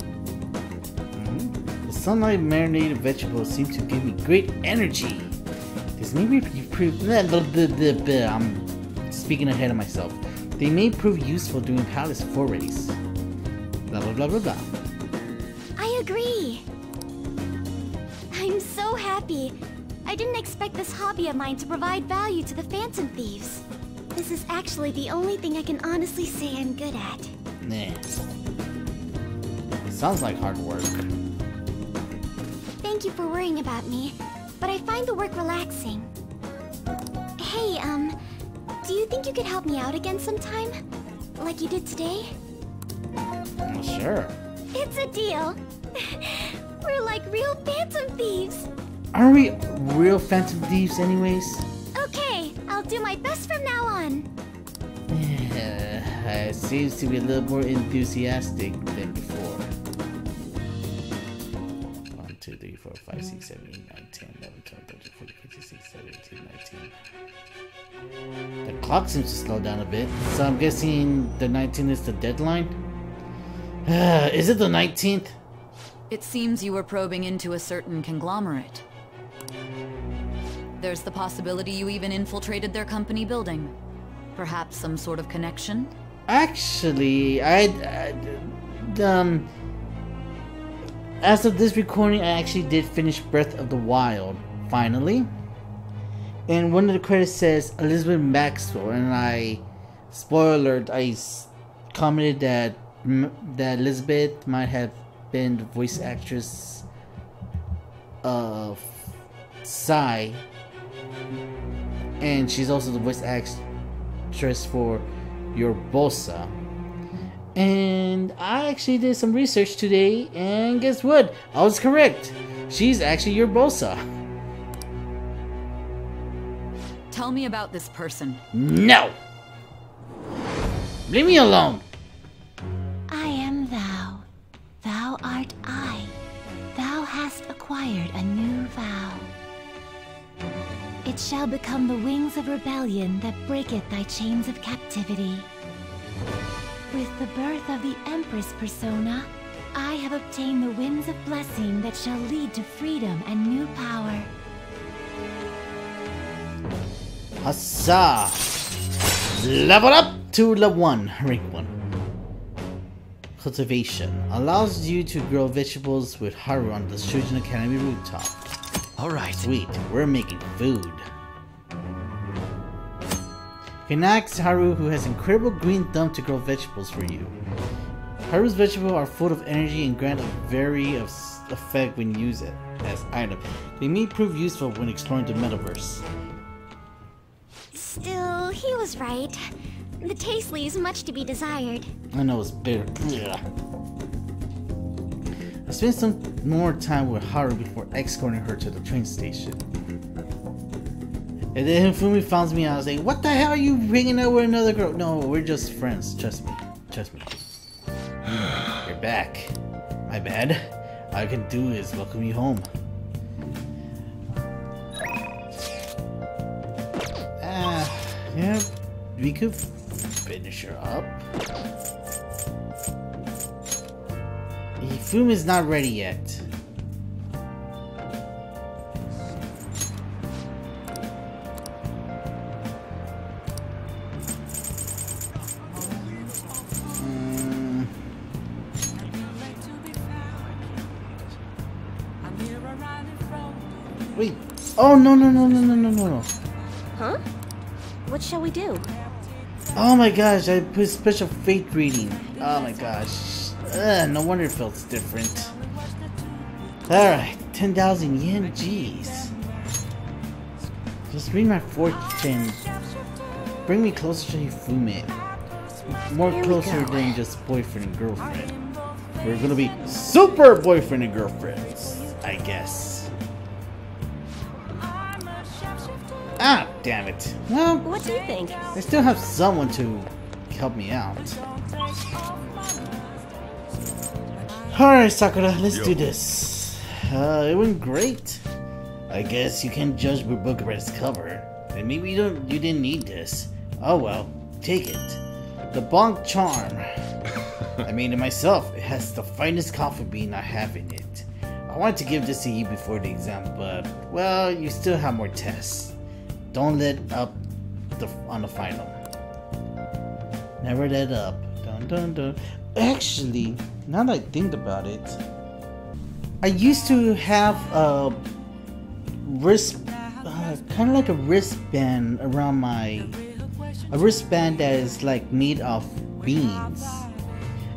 Mm-hmm. The sunlight marinated vegetables seem to give me great energy. This may be [LAUGHS] blah. I'm speaking ahead of myself. They may prove useful during palace forays. Blah blah blah blah blah. Expect this hobby of mine to provide value to the Phantom Thieves. This is actually the only thing I can honestly say I'm good at. Nah. Sounds like hard work. Thank you for worrying about me, but I find the work relaxing. Hey, um, do you think you could help me out again sometime? Like you did today? Well, sure. It's a deal. [LAUGHS] We're like real phantom thieves. Are we real phantom thieves anyways? Okay, I'll do my best from now on. [SIGHS] it seems to be a little more enthusiastic than before. 1, 2, 3, 4, 5, 6, 7, 8, 9, 10, 11, 12, 13, 14, 15, 16, 17, 18, 19. The clock seems to slow down a bit, so I'm guessing the 19th is the deadline? [SIGHS] is it the 19th? It seems you were probing into a certain conglomerate. There's the possibility you even infiltrated their company building. Perhaps some sort of connection? Actually, I, um as of this recording, I actually did finish Breath of the Wild finally. And one of the credits says Elizabeth Maxwell, and I, spoiler alert, I commented that that Elizabeth might have been the voice actress of Sae, and she's also the voice actress for Urbosa. And I actually did some research today, and guess what? I was correct. She's actually Urbosa. Tell me about this person. No! Leave me alone! I am thou. Thou art I. Thou hast acquired a new vow. It shall become the wings of rebellion that breaketh thy chains of captivity. With the birth of the Empress persona, I have obtained the winds of blessing that shall lead to freedom and new power. Huzzah! Level up to level 1, rank 1. Cultivation allows you to grow vegetables with Haru on the Shujin Academy rooftop. Alright. Sweet, we're making food. You can ask Haru, who has incredible green thumb, to grow vegetables for you. Haru's vegetables are full of energy and grant a very effect when you use it as item. They may prove useful when exploring the metaverse. Still, he was right. The taste leaves much to be desired. I know it's bitter. Ugh. I spent some more time with Haru before escorting her to the train station. And then Fumi finds me out. Like, "What the hell are you hanging out with another girl?" No, we're just friends. Trust me. Trust me. [SIGHS] You're back. My bad. All I can do is welcome you home. Ah, yeah, we could finish her up. The is not ready yet. Oh no no no no no no no Huh? What shall we do? Oh my gosh, I put special fate reading. Oh my gosh. Ugh, no wonder it felt different. Alright, 10,000 yen, jeez. Just read my fortune. Bring me closer to Hifumi. More closer than just boyfriend and girlfriend. We're gonna be super boyfriend and girlfriends, I guess. Ah, damn it. Well, What do you think? I still have someone to help me out. Alright, Sakura, let's do this. Uh, it went great. I guess you can't judge the book by its cover. And maybe you don't you didn't need this. Oh well, take it. The Bonk Charm. I made it myself. It has the finest coffee bean I have in it. I wanted to give this to you before the exam, but well, you still have more tests. Don't let up the on the final. Never let up. Dun dun dun. Actually, now that I think about it, I used to have a wrist, uh, kind of like a wristband around my a wristband that is like made of beans.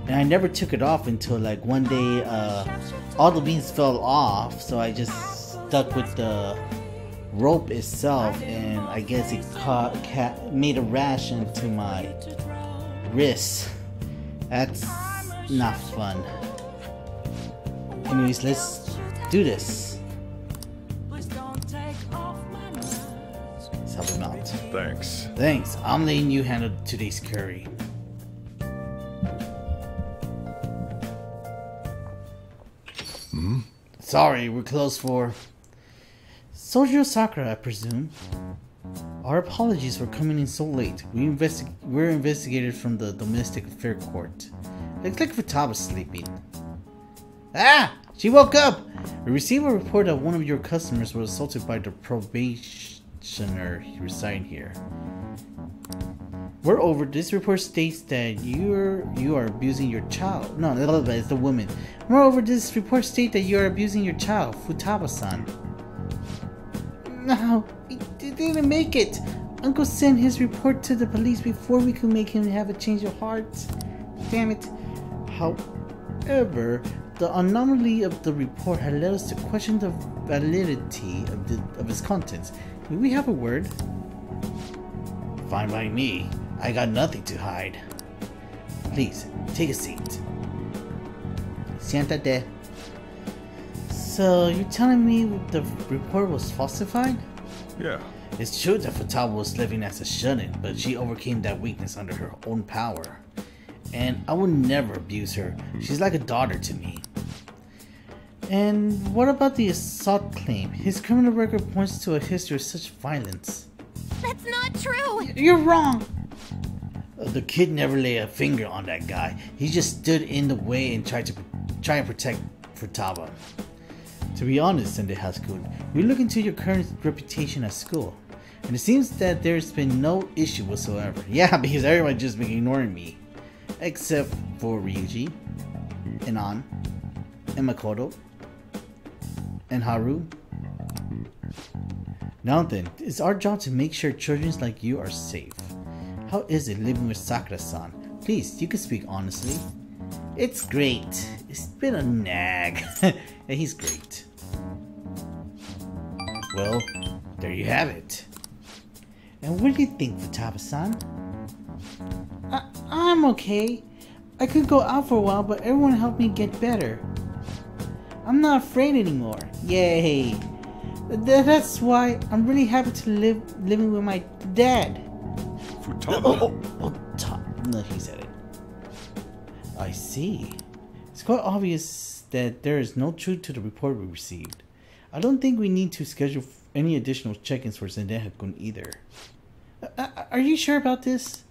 And I never took it off until like one day uh, all the beans fell off, so I just stuck with the rope itself, and I guess it caught, ca- made a rash into my wrist. That's not fun. Anyways, let's do this. Let's help him out. Thanks. Thanks. I'm letting you handle today's curry. Hmm? Sorry, we're closed for. Sojiro Sakura, I presume. Our apologies for coming in so late. We investi- we're investigators from the Domestic Affair Court. Looks like Futaba's sleeping. Ah! She woke up! We received a report that one of your customers was assaulted by the probationer residing here. Moreover, this report states that you're you are abusing your child. No, it's the woman. Moreover, this report states that you are abusing your child, Futaba-san. No, didn't make it. Uncle sent his report to the police before we could make him have a change of heart. Damn it. However, the anomaly of the report had led us to question the validity of, the, of its contents. May we have a word? Fine by me. I got nothing to hide. Please, take a seat. Siéntate. So, you're telling me the report was falsified? Yeah. It's true that Futaba was living as a shut-in, but she overcame that weakness under her own power. And I would never abuse her. She's like a daughter to me. And what about the assault claim? His criminal record points to a history of such violence. That's not true! You're wrong! The kid never laid a finger on that guy. He just stood in the way and tried to try and protect Futaba. To be honest, Sende Haskun, we look into your current reputation at school, and it seems that there's been no issue whatsoever. [LAUGHS] Yeah, because everyone just been ignoring me, except for Ryuji, and An, and Makoto, and Haru. Now then, it's our job to make sure children like you are safe. How is it living with Sakura-san? Please, you can speak honestly. It's great. It's been a nag. [LAUGHS] and he's great. Well, there you have it. And what do you think, Futaba-san? I- I'm okay. I could go out for a while, but everyone helped me get better. I'm not afraid anymore. Yay! Th- that's why I'm really happy to live living with my dad. Futaba. Oh, oh, oh, no, he said it. I see. It's quite obvious that there is no truth to the report we received. I don't think we need to schedule any additional check-ins for Zendeha-kun either. Uh, uh, are you sure about this?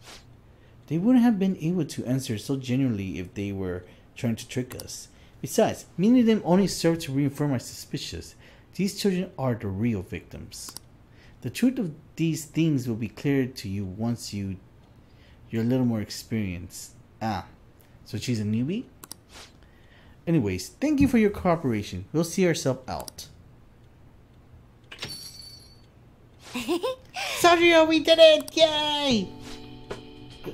They wouldn't have been able to answer so genuinely if they were trying to trick us. Besides, meeting them only served to reinforce my suspicions. These children are the real victims. The truth of these things will be clear to you once you you're a little more experienced. Ah, so she's a newbie? Anyways, thank you for your cooperation. We'll see ourselves out. Sojiro, we did it! Yay!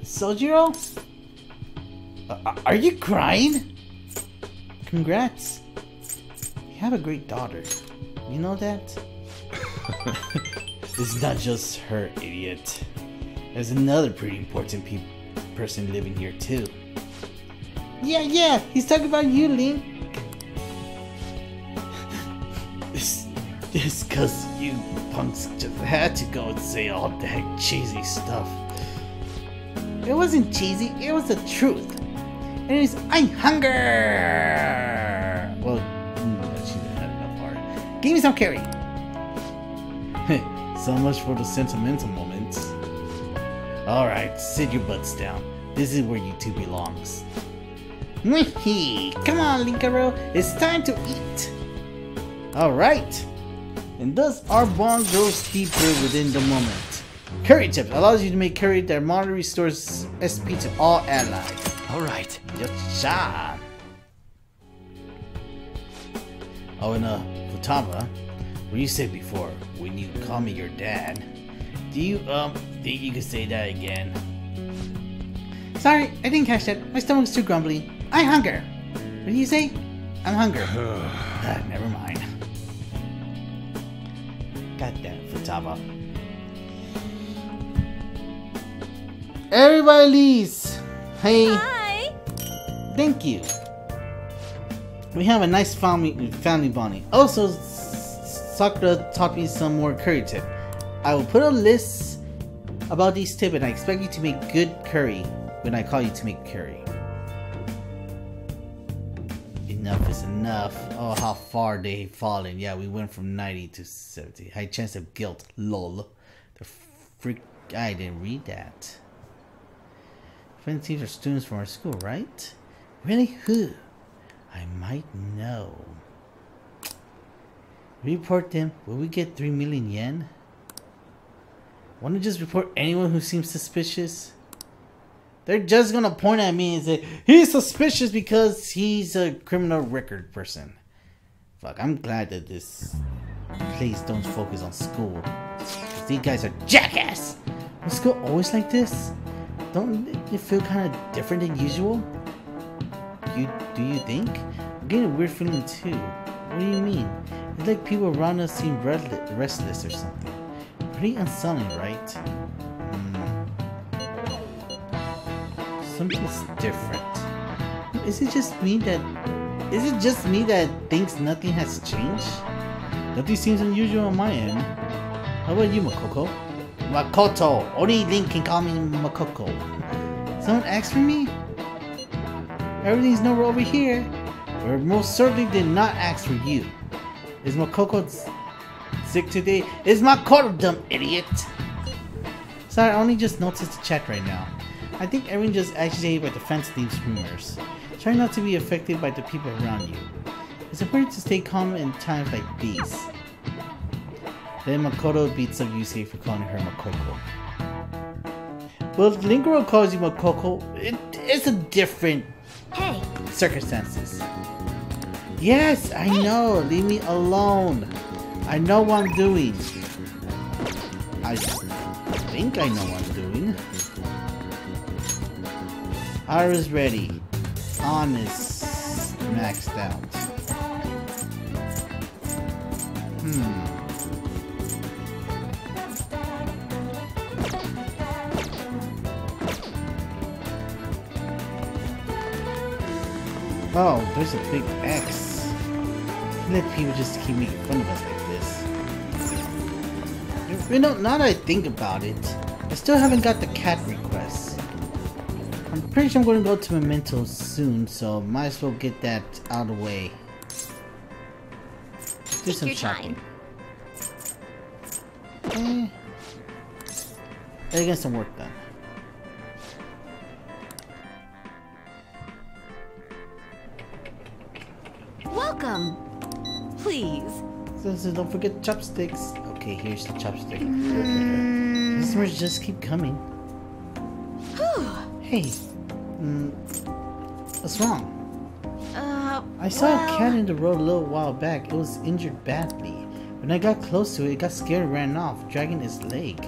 Sojiro? Uh, are you crying? Congrats. You have a great daughter. You know that? [LAUGHS] it's not just her, idiot. There's another pretty important pe- person living here too. Yeah, yeah, he's talking about you, Link. It's cause you punks just had to go and say all that cheesy stuff. It wasn't cheesy, it was the truth. Anyways, I'm hunger! Well, mm, she didn't have enough heart. Give me some carry! [LAUGHS] so much for the sentimental moments. Alright, sit your butts down. This is where you two belongs. Come on, Linkaro, it's time to eat! Alright! And thus our bond grows deeper within the moment. Curry Tips allows you to make curry that moderately restores SP to all allies. Alright. Yacha! Oh, and uh, Futaba, what you said before, when you call me your dad, Do you, um, think you could say that again? Sorry, I didn't catch that. My stomach's too grumbly. I hunger. What do you say? I'm hungry. [SIGHS] ah, never mind. God damn it, Futaba. Everybody leaves. Hey. Hi. Thank you. We have a nice family family bonding. Also, Sakura taught me some more curry tip. I will put a list about these tips, and I expect you to make good curry when I call you to make curry. Enough is enough. Oh, how far they've fallen. Yeah, we went from 90 to 70. High chance of guilt. Lol. The freak. I didn't read that. Friends, these are students from our school, right? Really? Who? I might know. Report them. Will we get 3 million yen? Want to just report anyone who seems suspicious? They're just gonna point at me and say, he's suspicious because he's a criminal record person. Fuck, I'm glad that this place don't focus on school. These guys are jackass! Was school always like this? Don't you feel kind of different than usual? You do you think? I'm getting a weird feeling too. What do you mean? It's like people around us seem restless or something. Pretty unsettling, right? Something's different. Is it just me that? Is it just me that thinks nothing has changed? Nothing seems unusual on my end. How about you, Makoko? Makoto. Only Link can call me Makoko. Someone asked for me? Everything's nowhere over here. Or most certainly did not ask for you. Is Makoko sick today? Is Makoto dumb idiot? Sorry, I only just noticed the chat right now. I think everyone just agitated by the fence thieves rumors. Try not to be affected by the people around you. It's important to stay calm in times like these. Then Makoto beats up Yusei for calling her Makoko. Well, if Linkaro calls you Makoko, it, it's a different Hey, circumstances. Yes, I know. Leave me alone. I know what I'm doing. I think I know what I'm doing. Ara's ready. On is maxed out. Hmm. Oh, there's a big X. Let people just keep making fun of us like this. You know, now that I think about it, I still haven't got the cat request. I'm pretty sure I'm going to go to Memento soon, so might as well get that out of the way. Do Take some shopping. Eh. Gotta get some work done. Welcome. Please. So, so don't forget chopsticks. Okay, here's the chopstick. Customers just keep coming. Hey, mm, what's wrong? uh, I saw a cat in the road a little while back. It was injured badly. When I got close to it, it got scared and ran off, dragging its leg.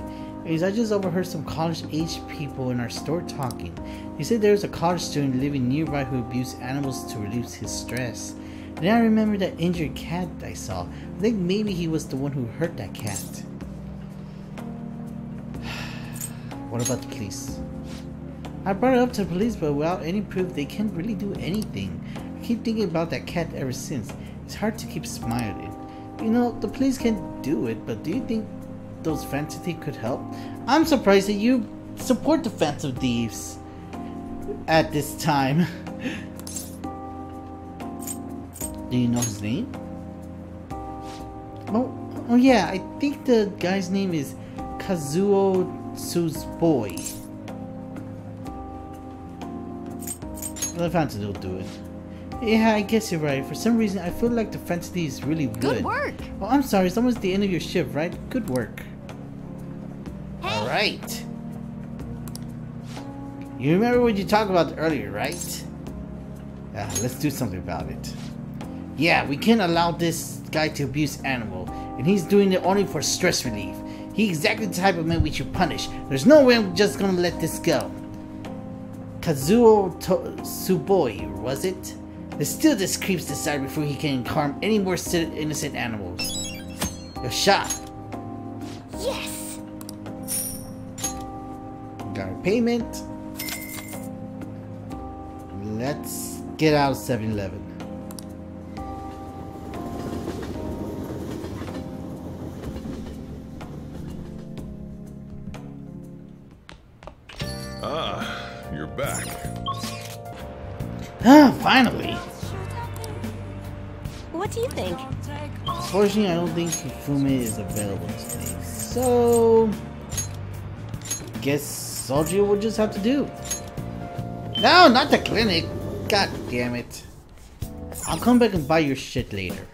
Anyways, I just overheard some college-aged people in our store talking. They said there was a college student living nearby who abused animals to reduce his stress. Then I remember that injured cat I saw. I think maybe he was the one who hurt that cat. [SIGHS] what about the police? I brought it up to the police, but without any proof, they can't really do anything. I keep thinking about that cat ever since. It's hard to keep smiling. You know, the police can't do it, but do you think those fancy thieves could help? I'm surprised that you support the phantom thieves at this time. [LAUGHS] do you know his name? Oh, oh yeah, I think the guy's name is Kazuo Tsuzboi. The fancy will do it. Yeah, I guess you're right. For some reason, I feel like the fancy is really good. Good work. Oh, I'm sorry. It's almost the end of your shift, right? Good work. All right. You remember what you talked about earlier, right? Yeah, let's do something about it. Yeah, we can't allow this guy to abuse animal, and he's doing it only for stress relief. He's exactly the type of man we should punish. There's no way I'm just gonna let this go. Kazuo to- Suboi, was it? There's still this creep's decide before he can harm any more innocent animals. Your shot. Yes! Got a payment. Let's get out of 7 Ah, finally. What do you think? Unfortunately, I don't think Fume is available today. So, guess Soldier will just have to do. No, not the clinic. God damn it. I'll come back and buy your shit later.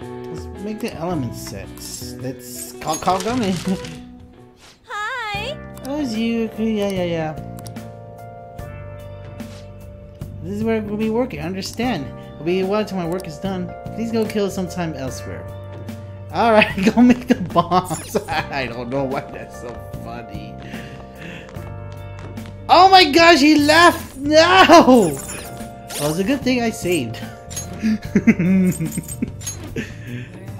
Let's make the element sets. Let's call call Gummy. [LAUGHS] Hi! Oh, it's you. Yeah, yeah, yeah. This is where we'll be working. Understand. It'll be a while till my work is done. Please go kill sometime elsewhere. Alright, [LAUGHS] go make the bombs. [LAUGHS] I don't know why that's so funny. Oh my gosh, he left! No! That was a good thing I saved. [LAUGHS]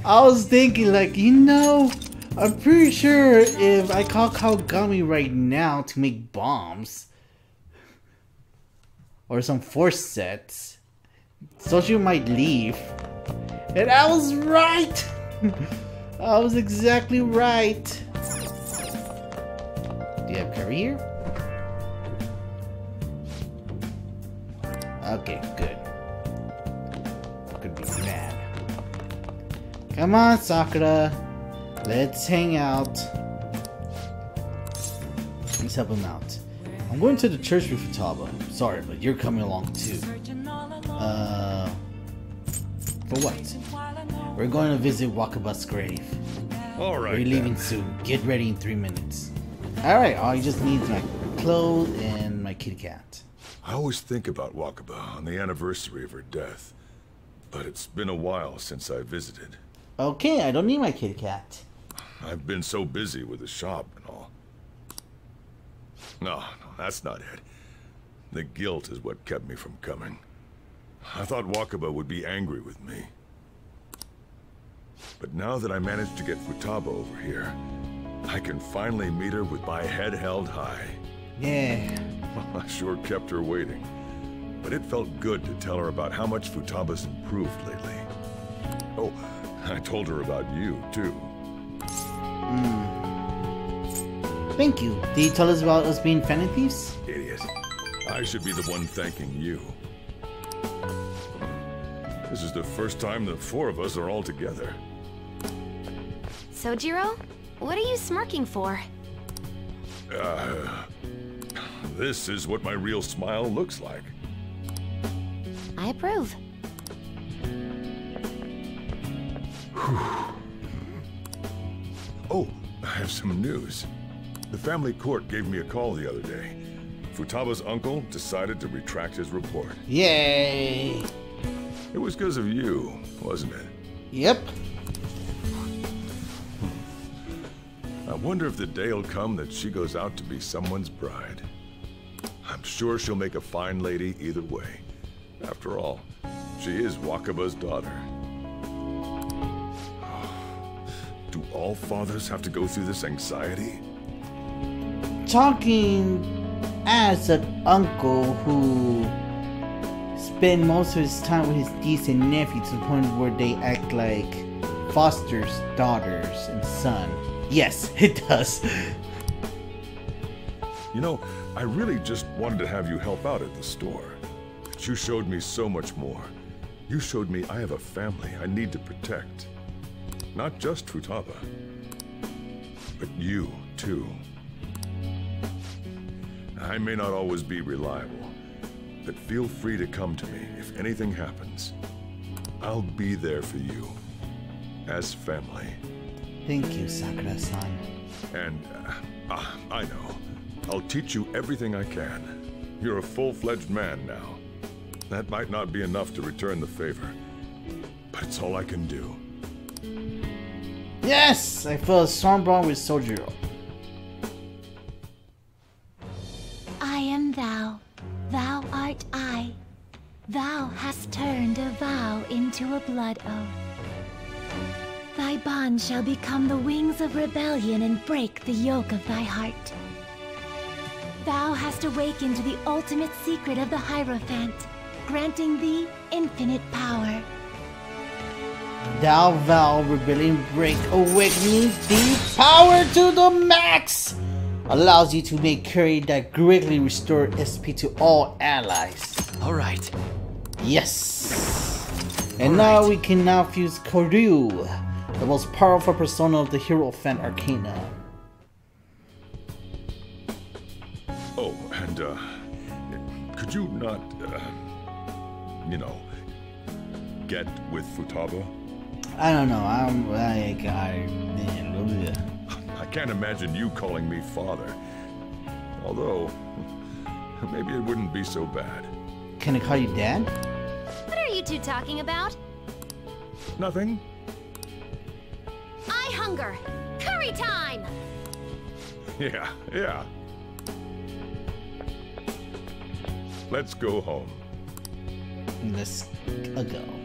I was thinking, like, you know, I'm pretty sure if I call Kawakami right now to make bombs or some force sets, Soju might leave. And I was right! [LAUGHS] I was exactly right. Do you have here? Okay, good. Could be mad. Come on, Sakura. Let's hang out. Please help him out. I'm going to the church with Futaba. Sorry, but you're coming along too. Uh, for what? We're going to visit Wakaba's grave. All right. We're leaving soon. Get ready in three minutes. Alright, all you just need is my clothes and my kitty cat. I always think about Wakaba on the anniversary of her death, but it's been a while since I visited. Okay, I don't need my kitty cat. I've been so busy with the shop and all. No, no, that's not it. The guilt is what kept me from coming. I thought Wakaba would be angry with me. But now that I managed to get Futaba over here, I can finally meet her with my head held high. Yeah. [LAUGHS] I sure kept her waiting. But it felt good to tell her about how much Futaba's improved lately. Oh, I told her about you, too. Hmm. Thank you. Did you tell us about us being fan thieves? I should be the one thanking you. This is the first time the four of us are all together. Sojiro? What are you smirking for? Uh, this is what my real smile looks like. I approve. Oh, I have some news. The family court gave me a call the other day. Futaba's uncle decided to retract his report. Yay! It was because of you, wasn't it? Yep. I wonder if the day will come that she goes out to be someone's bride. I'm sure she'll make a fine lady either way. After all, she is Wakaba's daughter. Do all fathers have to go through this anxiety? Talking as an uncle who spend most of his time with his niece and nephew to the point where they act like foster's daughters and son. Yes, [LAUGHS] it does. You know, I really just wanted to have you help out at the store. But you showed me so much more. You showed me I have a family I need to protect. Not just Futaba, but you, too. I may not always be reliable, but feel free to come to me if anything happens. I'll be there for you, as family. Thank you, Sakura-san. And, uh, ah, I know. I'll teach you everything I can. You're a full-fledged man now. That might not be enough to return the favor, but it's all I can do. Yes! I feel a strong bond with Sojiro. Into blood oath. Thy bond shall become the wings of rebellion and break the yoke of thy heart. Thou hast awakened to the ultimate secret of the Hierophant, granting thee infinite power. Thou vow rebellion break awakening the power to the max! Allows you to make curry that greatly restore SP to all allies. Alright. Yes! And now we can now fuse Koryu, the most powerful persona of the Hierophant Arcana. Oh, and, uh, could you not, uh, you know, get with Futaba? I don't know, I'm like, I. I can't imagine you calling me father. Although, maybe it wouldn't be so bad. Can I call you dad? What are you two talking about? Nothing? I hunger! Curry time! Yeah, yeah. Let's go home. Let's go.